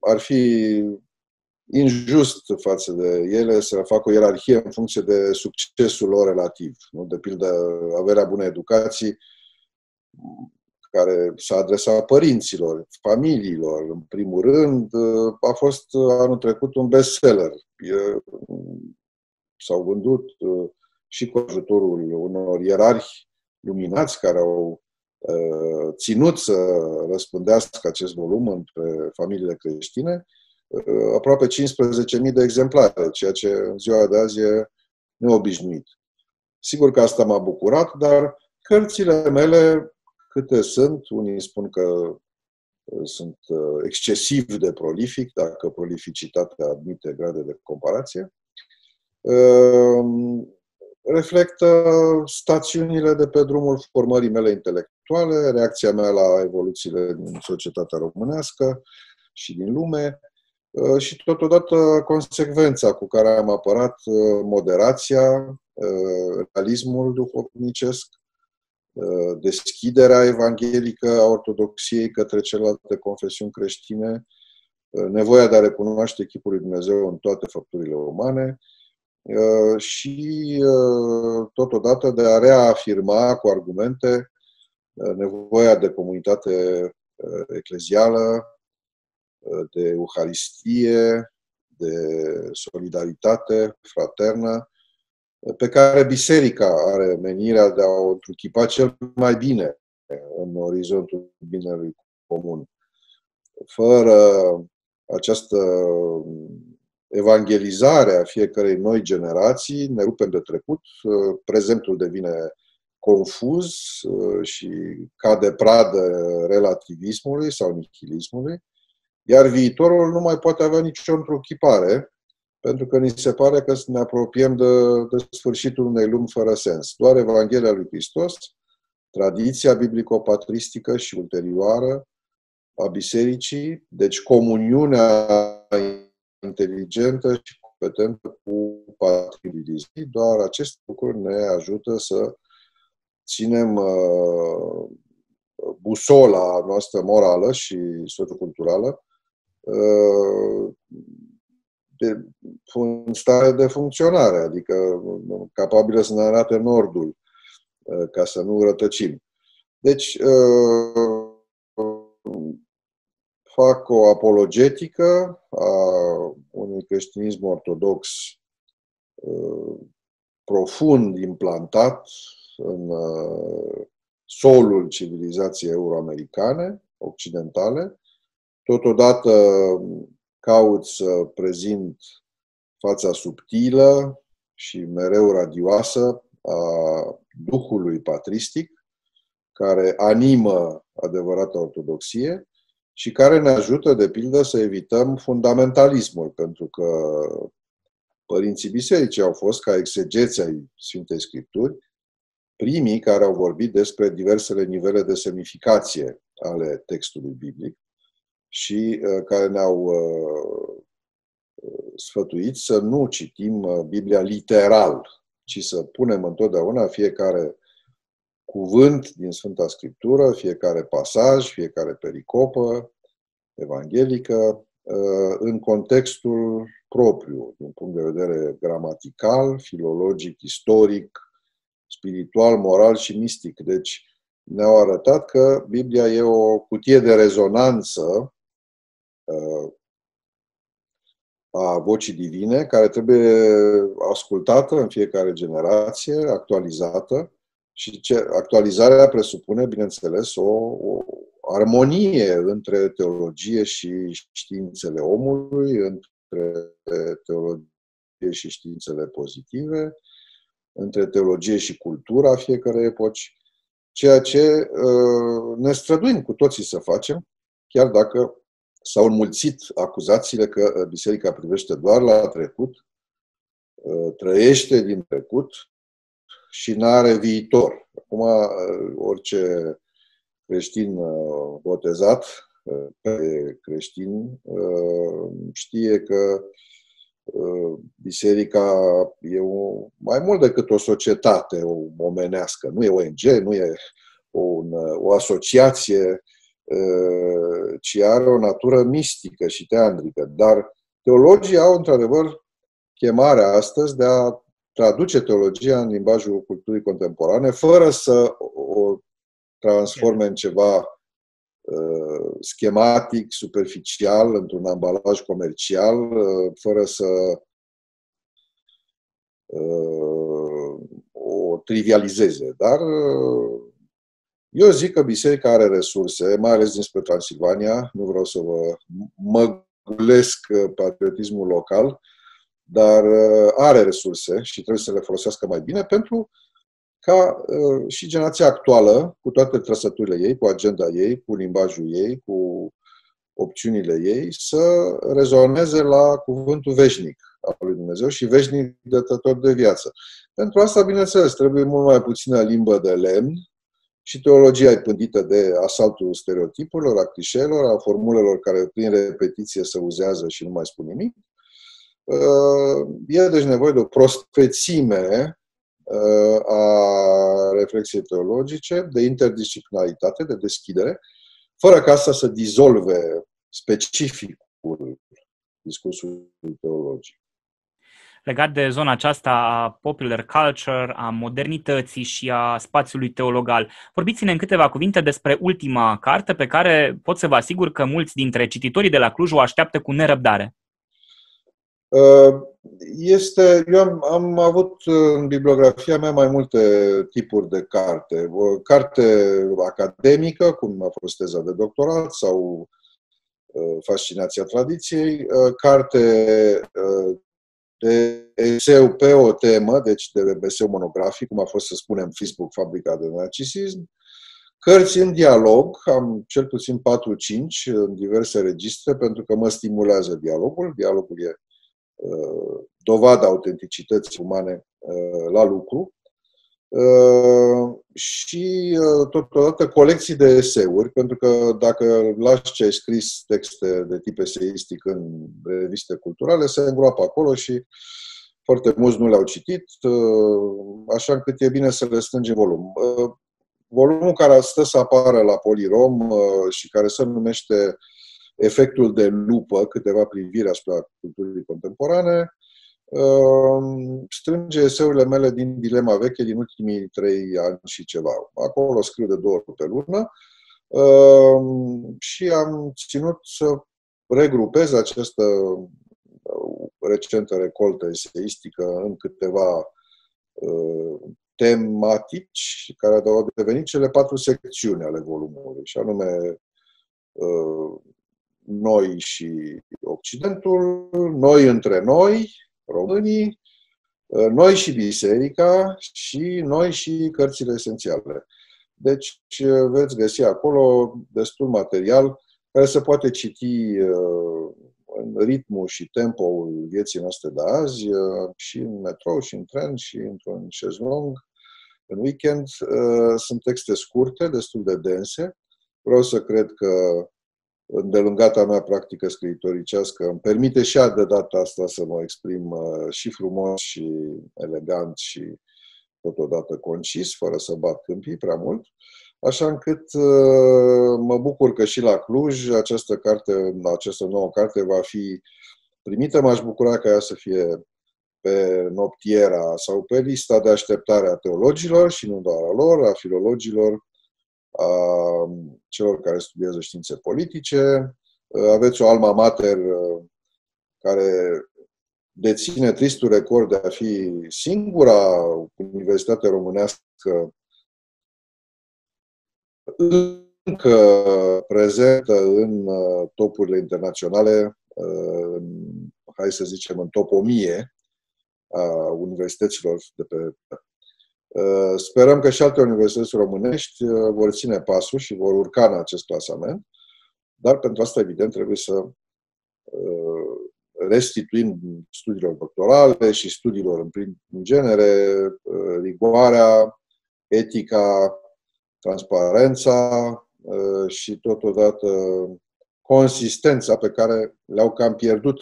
Speaker 2: Ar fi injust față de ele să facă o ierarhie în funcție de succesul lor relativ. Nu? De pildă, averea bunei educații care s-a adresat părinților, familiilor, în primul rând, a fost anul trecut un bestseller. S-au vândut și cu ajutorul unor ierarhi luminați care au ținut să răspândească acest volum între familiile creștine, aproape 15.000 de exemplare, ceea ce în ziua de azi e neobișnuit. Sigur că asta m-a bucurat, dar cărțile mele, câte sunt, unii spun că sunt excesiv de prolific, dacă prolificitatea admite grade de comparație, reflectă stațiunile de pe drumul formării mele intelectuale, reacția mea la evoluțiile din societatea românească și din lume uh, și totodată consecvența cu care am apărat uh, moderația, uh, realismul duhovnicesc, deschiderea evanghelică a ortodoxiei către celelalte confesiuni creștine, nevoia de a recunoaște chipul lui Dumnezeu în toate făpturile umane, Uh, și uh, totodată de a reafirma cu argumente uh, nevoia de comunitate eclezială, de Euharistie, de solidaritate fraternă, pe care biserica are menirea de a o întruchipa cel mai bine în orizontul binelui comun. Fără această evangelizarea fiecarei noi generații, ne rupem de trecut, prezentul devine confuz uh, și cade pradă relativismului sau nihilismului, iar viitorul nu mai poate avea nicio întruchipare, pentru că ni se pare că ne apropiem de, de sfârșitul unei lumi fără sens. Doar Evanghelia lui Hristos, tradiția biblico-patristică și ulterioară a bisericii, deci comuniunea inteligentă și competentă cu patrimoniul Doar aceste lucruri ne ajută să ținem uh, busola noastră morală și socioculturală uh, de, în stare de funcționare, adică capabilă să ne arate nordul, uh, ca să nu rătăcim. Deci, fac o apologetică a unui creștinism ortodox uh, profund implantat în uh, solul civilizației euroamericane, occidentale. Totodată caut să prezint fața subtilă și mereu radioasă a Duhului patristic, care animă adevărata ortodoxie și care ne ajută, de pildă, să evităm fundamentalismul, pentru că părinții bisericii au fost, ca exegeți ai Sfintei Scripturi, primii care au vorbit despre diversele nivele de semnificație ale textului biblic și uh, care ne-au uh, sfătuit să nu citim uh, Biblia literal, ci să punem întotdeauna fiecare cuvânt din Sfânta Scriptură, fiecare pasaj, fiecare pericopă evanghelică, uh, în contextul propriu, din punct de vedere gramatical, filologic, istoric, spiritual, moral și mistic. Deci ne-au arătat că Biblia e o cutie de rezonanță uh, a vocii divine, care trebuie ascultată în fiecare generație, actualizată, și ce, actualizarea presupune, bineînțeles, o, o armonie între teologie și științele omului, între teologie și științele pozitive, între teologie și cultura fiecare epoci, ceea ce uh, ne străduim cu toții să facem, chiar dacă s-au înmulțit acuzațiile că biserica privește doar la trecut, uh, trăiește din trecut și nu are viitor. Acum, orice creștin uh, botezat, uh, creștin, uh, știe că biserica e o, mai mult decât o societate o omenească. Nu e ONG, nu e o, o asociație, ci are o natură mistică și teandrică. Dar teologii au, într-adevăr, chemarea astăzi de a traduce teologia în limbajul culturii contemporane, fără să o transforme în ceva uh, schematic, superficial, într-un ambalaj comercial, uh, fără să uh, o trivializeze. Dar uh, eu zic că biserica are resurse, mai ales dinspre Transilvania, nu vreau să vă măgulesc uh, patriotismul local, dar uh, are resurse și trebuie să le folosească mai bine pentru ca uh, și generația actuală, cu toate trăsăturile ei, cu agenda ei, cu limbajul ei, cu opțiunile ei, să rezoneze la cuvântul veșnic al lui Dumnezeu și veșnic dătător de viață. Pentru asta, bineînțeles, trebuie mult mai puțină limbă de lemn și teologia e pândită de asaltul stereotipurilor, a clișeelor, a formulelor care prin repetiție se uzează și nu mai spun nimic. E deci nevoie de o prospețime uh, a reflexiei teologice, de interdisciplinaritate, de deschidere, fără ca asta să dizolve specificul discursului teologic.
Speaker 1: Legat de zona aceasta a popular culture, a modernității și a spațiului teologal, vorbiți-ne în câteva cuvinte despre ultima carte pe care pot să vă asigur că mulți dintre cititorii de la Cluj o așteaptă cu nerăbdare.
Speaker 2: Uh, este, eu am, am avut în bibliografia mea mai multe tipuri de carte. O carte academică, cum a fost teza de doctorat, sau uh, Fascinația tradiției, uh, carte de eseu pe o temă, deci de eseu monografic, cum a fost să spunem Facebook, Fabrica de Narcisism, cărți în dialog, am cel puțin 4-5 în diverse registre, pentru că mă stimulează dialogul. Dialogul e Uh, dovada autenticității umane uh, la lucru uh, și totodată colecții de eseuri, pentru că dacă lași ce ai scris texte de tip eseistic în reviste culturale, se îngroapă acolo și foarte mulți nu le-au citit, așa încât e bine să le strângem volum. Volumul care stă să apară la Polirom și care se numește efectul de lupă, câteva priviri asupra culturii contemporane, um, strânge eseurile mele din dilema veche din ultimii trei ani și ceva. Acolo scriu de două ori pe lună um, și am ținut să regrupez această uh, recentă recoltă eseistică în câteva uh, tematici care au devenit cele patru secțiuni ale volumului, și anume uh, noi și Occidentul, noi între noi, românii, noi și biserica și noi și cărțile esențiale. Deci veți găsi acolo destul material care se poate citi uh, în ritmul și tempoul vieții noastre de azi, uh, și în metrou, și în tren, și într-un șezlong, în weekend. Uh, sunt texte scurte, destul de dense. Vreau să cred că îndelungata mea practică scriitoricească îmi permite și de data asta să mă exprim uh, și frumos și elegant și totodată concis, fără să bat câmpii prea mult. Așa încât uh, mă bucur că și la Cluj această carte, această nouă carte va fi primită. M-aș bucura ca ea să fie pe noptiera sau pe lista de așteptare a teologilor și nu doar a lor, a filologilor, a celor care studiază științe politice. Aveți o alma mater care deține tristul record de a fi singura universitate românească încă prezentă în topurile internaționale, hai să zicem în top 1000 a universităților de pe Uh, sperăm că și alte universități românești uh, vor ține pasul și vor urca în acest clasament, dar pentru asta, evident, trebuie să uh, restituim studiilor doctorale și studiilor în, în genere rigoarea, etica, transparența și totodată consistența pe care le-au cam pierdut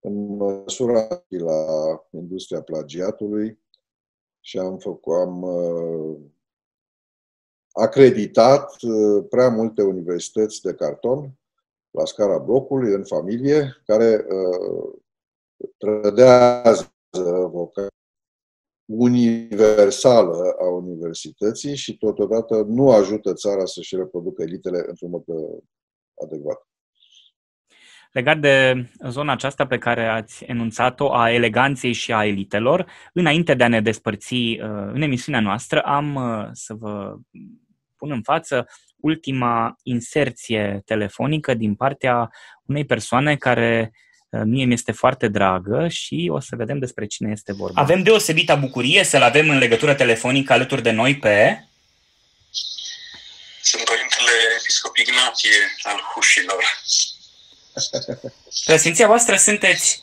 Speaker 2: în măsura la industria plagiatului și am făcut, am uh, acreditat uh, prea multe universități de carton la scara blocului, în familie, care trădează vocația universală a universității și totodată nu ajută țara să-și reproducă elitele într-un mod adecvat.
Speaker 1: Legat de zona aceasta pe care ați enunțat-o, a eleganței și a elitelor, înainte de a ne despărți uh, în emisiunea noastră, am uh, să vă pun în față ultima inserție telefonică din partea unei persoane care uh, mie mi este foarte dragă și o să vedem despre cine este vorba. Avem deosebită bucurie să-l avem în legătură telefonică alături de noi pe...
Speaker 6: Sunt Părintele Episcop Ignatie al Hușilor.
Speaker 1: Preasfinția voastră sunteți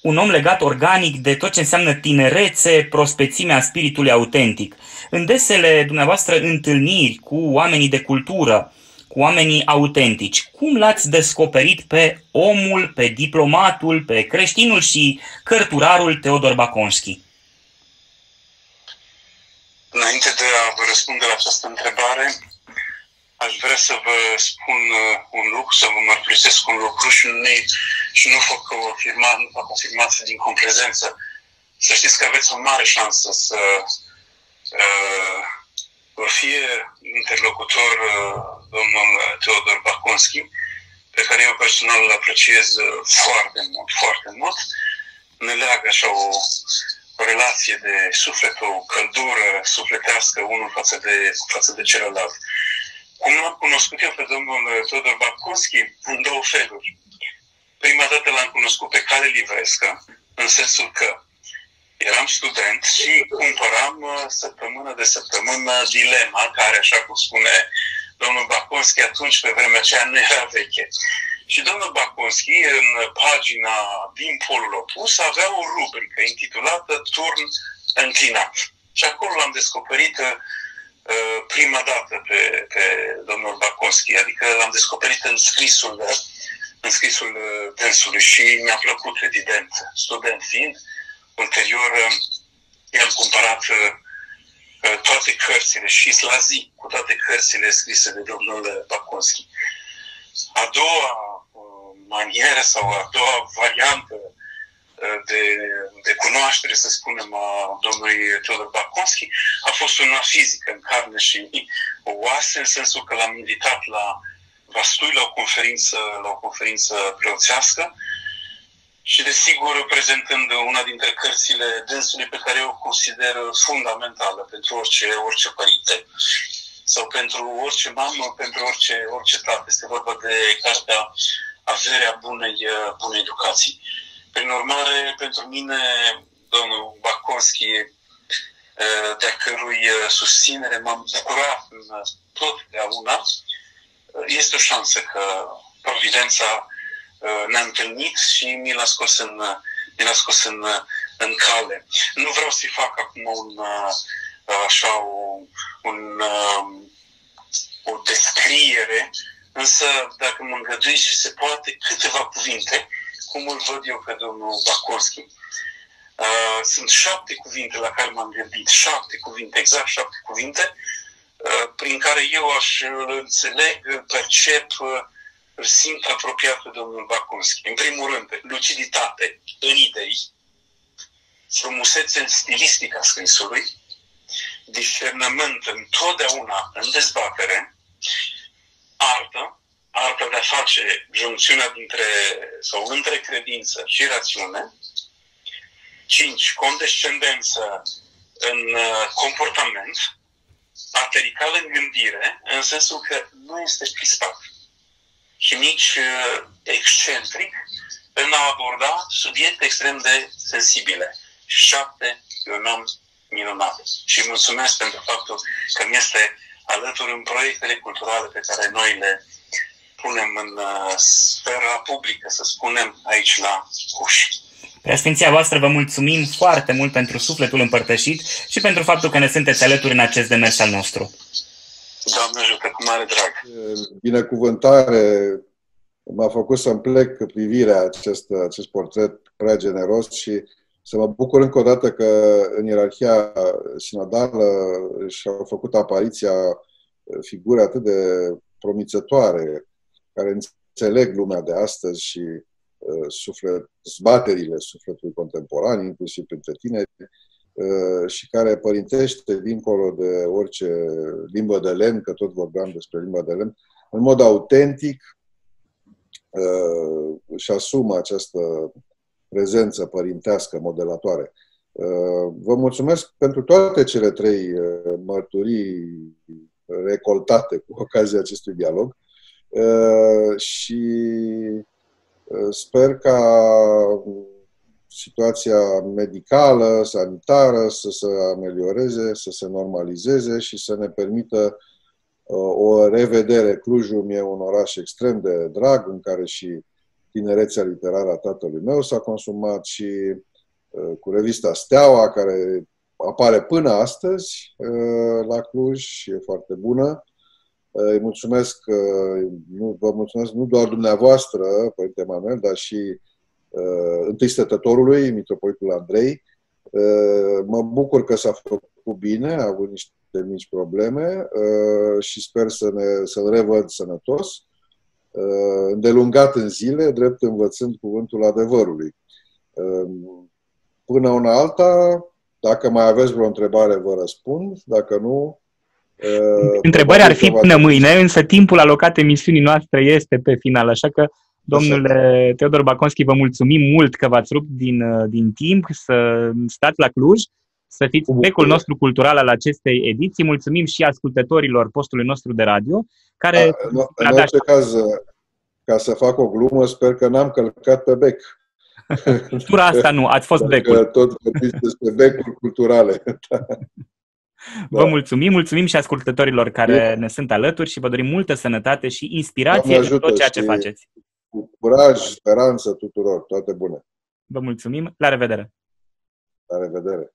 Speaker 1: un om legat organic de tot ce înseamnă tinerețe, prospețimea spiritului autentic. În desele dumneavoastră întâlniri cu oamenii de cultură, cu oamenii autentici, cum l-ați descoperit pe omul, pe diplomatul, pe creștinul și cărturarul Teodor Baconski?
Speaker 6: Înainte de a vă răspunde la această întrebare, aș vrea să vă spun uh, un lucru, să vă mărturisesc un lucru și nu, și nu fac o afirma, nu fac o afirmație din comprezență. Să știți că aveți o mare șansă să uh, vă fie interlocutor uh, domnul Teodor Baconski, pe care eu personal îl apreciez uh, foarte mult, foarte mult. Ne leagă așa o, o relație de suflet, o căldură sufletească unul față de, față de celălalt. Cum l-am cunoscut eu pe domnul Todor Babkovski în două feluri. Prima dată l-am cunoscut pe cale livrescă, în sensul că eram student și cumpăram uh, săptămână de săptămână dilema, care, așa cum spune domnul Baconski, atunci, pe vremea aceea, nu era veche. Și domnul Baconski, în pagina din polul opus, avea o rubrică intitulată Turn înclinat. Și acolo l-am descoperit uh, Uh, prima dată pe, pe domnul Baconski, adică l-am descoperit în scrisul, în scrisul uh, dânsului și mi-a plăcut, evident, student fiind. Ulterior uh, i-am cumpărat toate cărțile și la zi cu toate cărțile scrise de domnul Baconski. A doua manieră sau a doua variantă de, de cunoaștere, să spunem, a domnului Teodor Baconski, a fost una fizică, în carne și oase, în sensul că l-am invitat la Vastui la o conferință, la o conferință preoțească și, desigur, prezentând una dintre cărțile dânsului pe care eu o consider fundamentală pentru orice, orice părinte sau pentru orice mamă, pentru orice, orice tată. Este vorba de cartea Averea bunei, bunei educații. Prin urmare, pentru mine, domnul Baconski, de-a cărui susținere m-am bucurat în totdeauna, este o șansă că Providența ne-a întâlnit și mi l-a scos în, mi l-a scos în, în cale. Nu vreau să-i fac acum un, așa, o, un, o descriere, însă dacă mă îngădui și se poate câteva cuvinte cum îl văd eu pe domnul Bacorski. Uh, sunt șapte cuvinte la care m-am gândit, șapte cuvinte, exact șapte cuvinte, uh, prin care eu aș îl înțeleg, percep, uh, îl simt apropiat pe domnul Bacorski. În primul rând, luciditate în idei, frumusețe în stilistica scrisului, discernământ întotdeauna în dezbatere, artă, arta de a face juncțiunea dintre, sau între credință și rațiune. 5. Condescendență în uh, comportament, aterical în gândire, în sensul că nu este crispat și nici uh, excentric în a aborda subiecte extrem de sensibile. 7. E un om minunat. Și mulțumesc pentru faptul că mi este alături în proiectele culturale pe care noi le punem în uh, sfera publică, să spunem, aici la uși.
Speaker 1: Preasfinția voastră, vă mulțumim foarte mult pentru sufletul împărtășit și pentru faptul că ne sunteți alături în acest demers al nostru.
Speaker 6: Doamne ajută, cu mare drag.
Speaker 2: Binecuvântare m-a făcut să-mi plec privirea acest, acest portret prea generos și să mă bucur încă o dată că în ierarhia sinodală și-au făcut apariția figuri atât de promițătoare care înțeleg lumea de astăzi și uh, suflet, zbaterile sufletului contemporan, inclusiv printre tineri, uh, și care părintește dincolo de orice limbă de lemn, că tot vorbeam despre limba de lemn, în mod autentic uh, își asumă această prezență părintească modelatoare. Uh, vă mulțumesc pentru toate cele trei uh, mărturii recoltate cu ocazia acestui dialog uh, și sper ca situația medicală, sanitară să se amelioreze, să se normalizeze și să ne permită o revedere. Clujul mi e un oraș extrem de drag, în care și tinerețea literară a tatălui meu s-a consumat și Uh, cu revista Steaua, care apare până astăzi uh, la Cluj și e foarte bună. Uh, îi mulțumesc, nu, vă mulțumesc nu doar dumneavoastră, Părinte Manuel, dar și întâi stătătorului, Mitropolitul Andrei. Mă bucur că s-a făcut bine, a avut niște mici probleme și sper să ne, să-l revăd sănătos, îndelungat în zile, drept învățând cuvântul adevărului. Până una alta, dacă mai aveți vreo întrebare, vă răspund. Dacă nu...
Speaker 1: Întrebări ar fi până mâine, însă timpul alocat emisiunii noastre este pe final, așa că Domnule Teodor Baconski, vă mulțumim mult că v-ați rupt din, din timp să stați la Cluj, să fiți becul nostru cultural al acestei ediții. Mulțumim și ascultătorilor postului nostru de radio, care... A,
Speaker 2: în, în orice caz, ca să fac o glumă, sper că n-am călcat pe bec.
Speaker 1: Tura asta nu, ați fost becul.
Speaker 2: Tot vorbiți despre becuri culturale.
Speaker 1: Vă mulțumim, mulțumim și ascultătorilor care ne sunt alături și vă dorim multă sănătate și inspirație în tot ceea ce faceți.
Speaker 2: Cu curaj, speranță tuturor, toate bune.
Speaker 1: Vă mulțumim, la revedere!
Speaker 2: La revedere!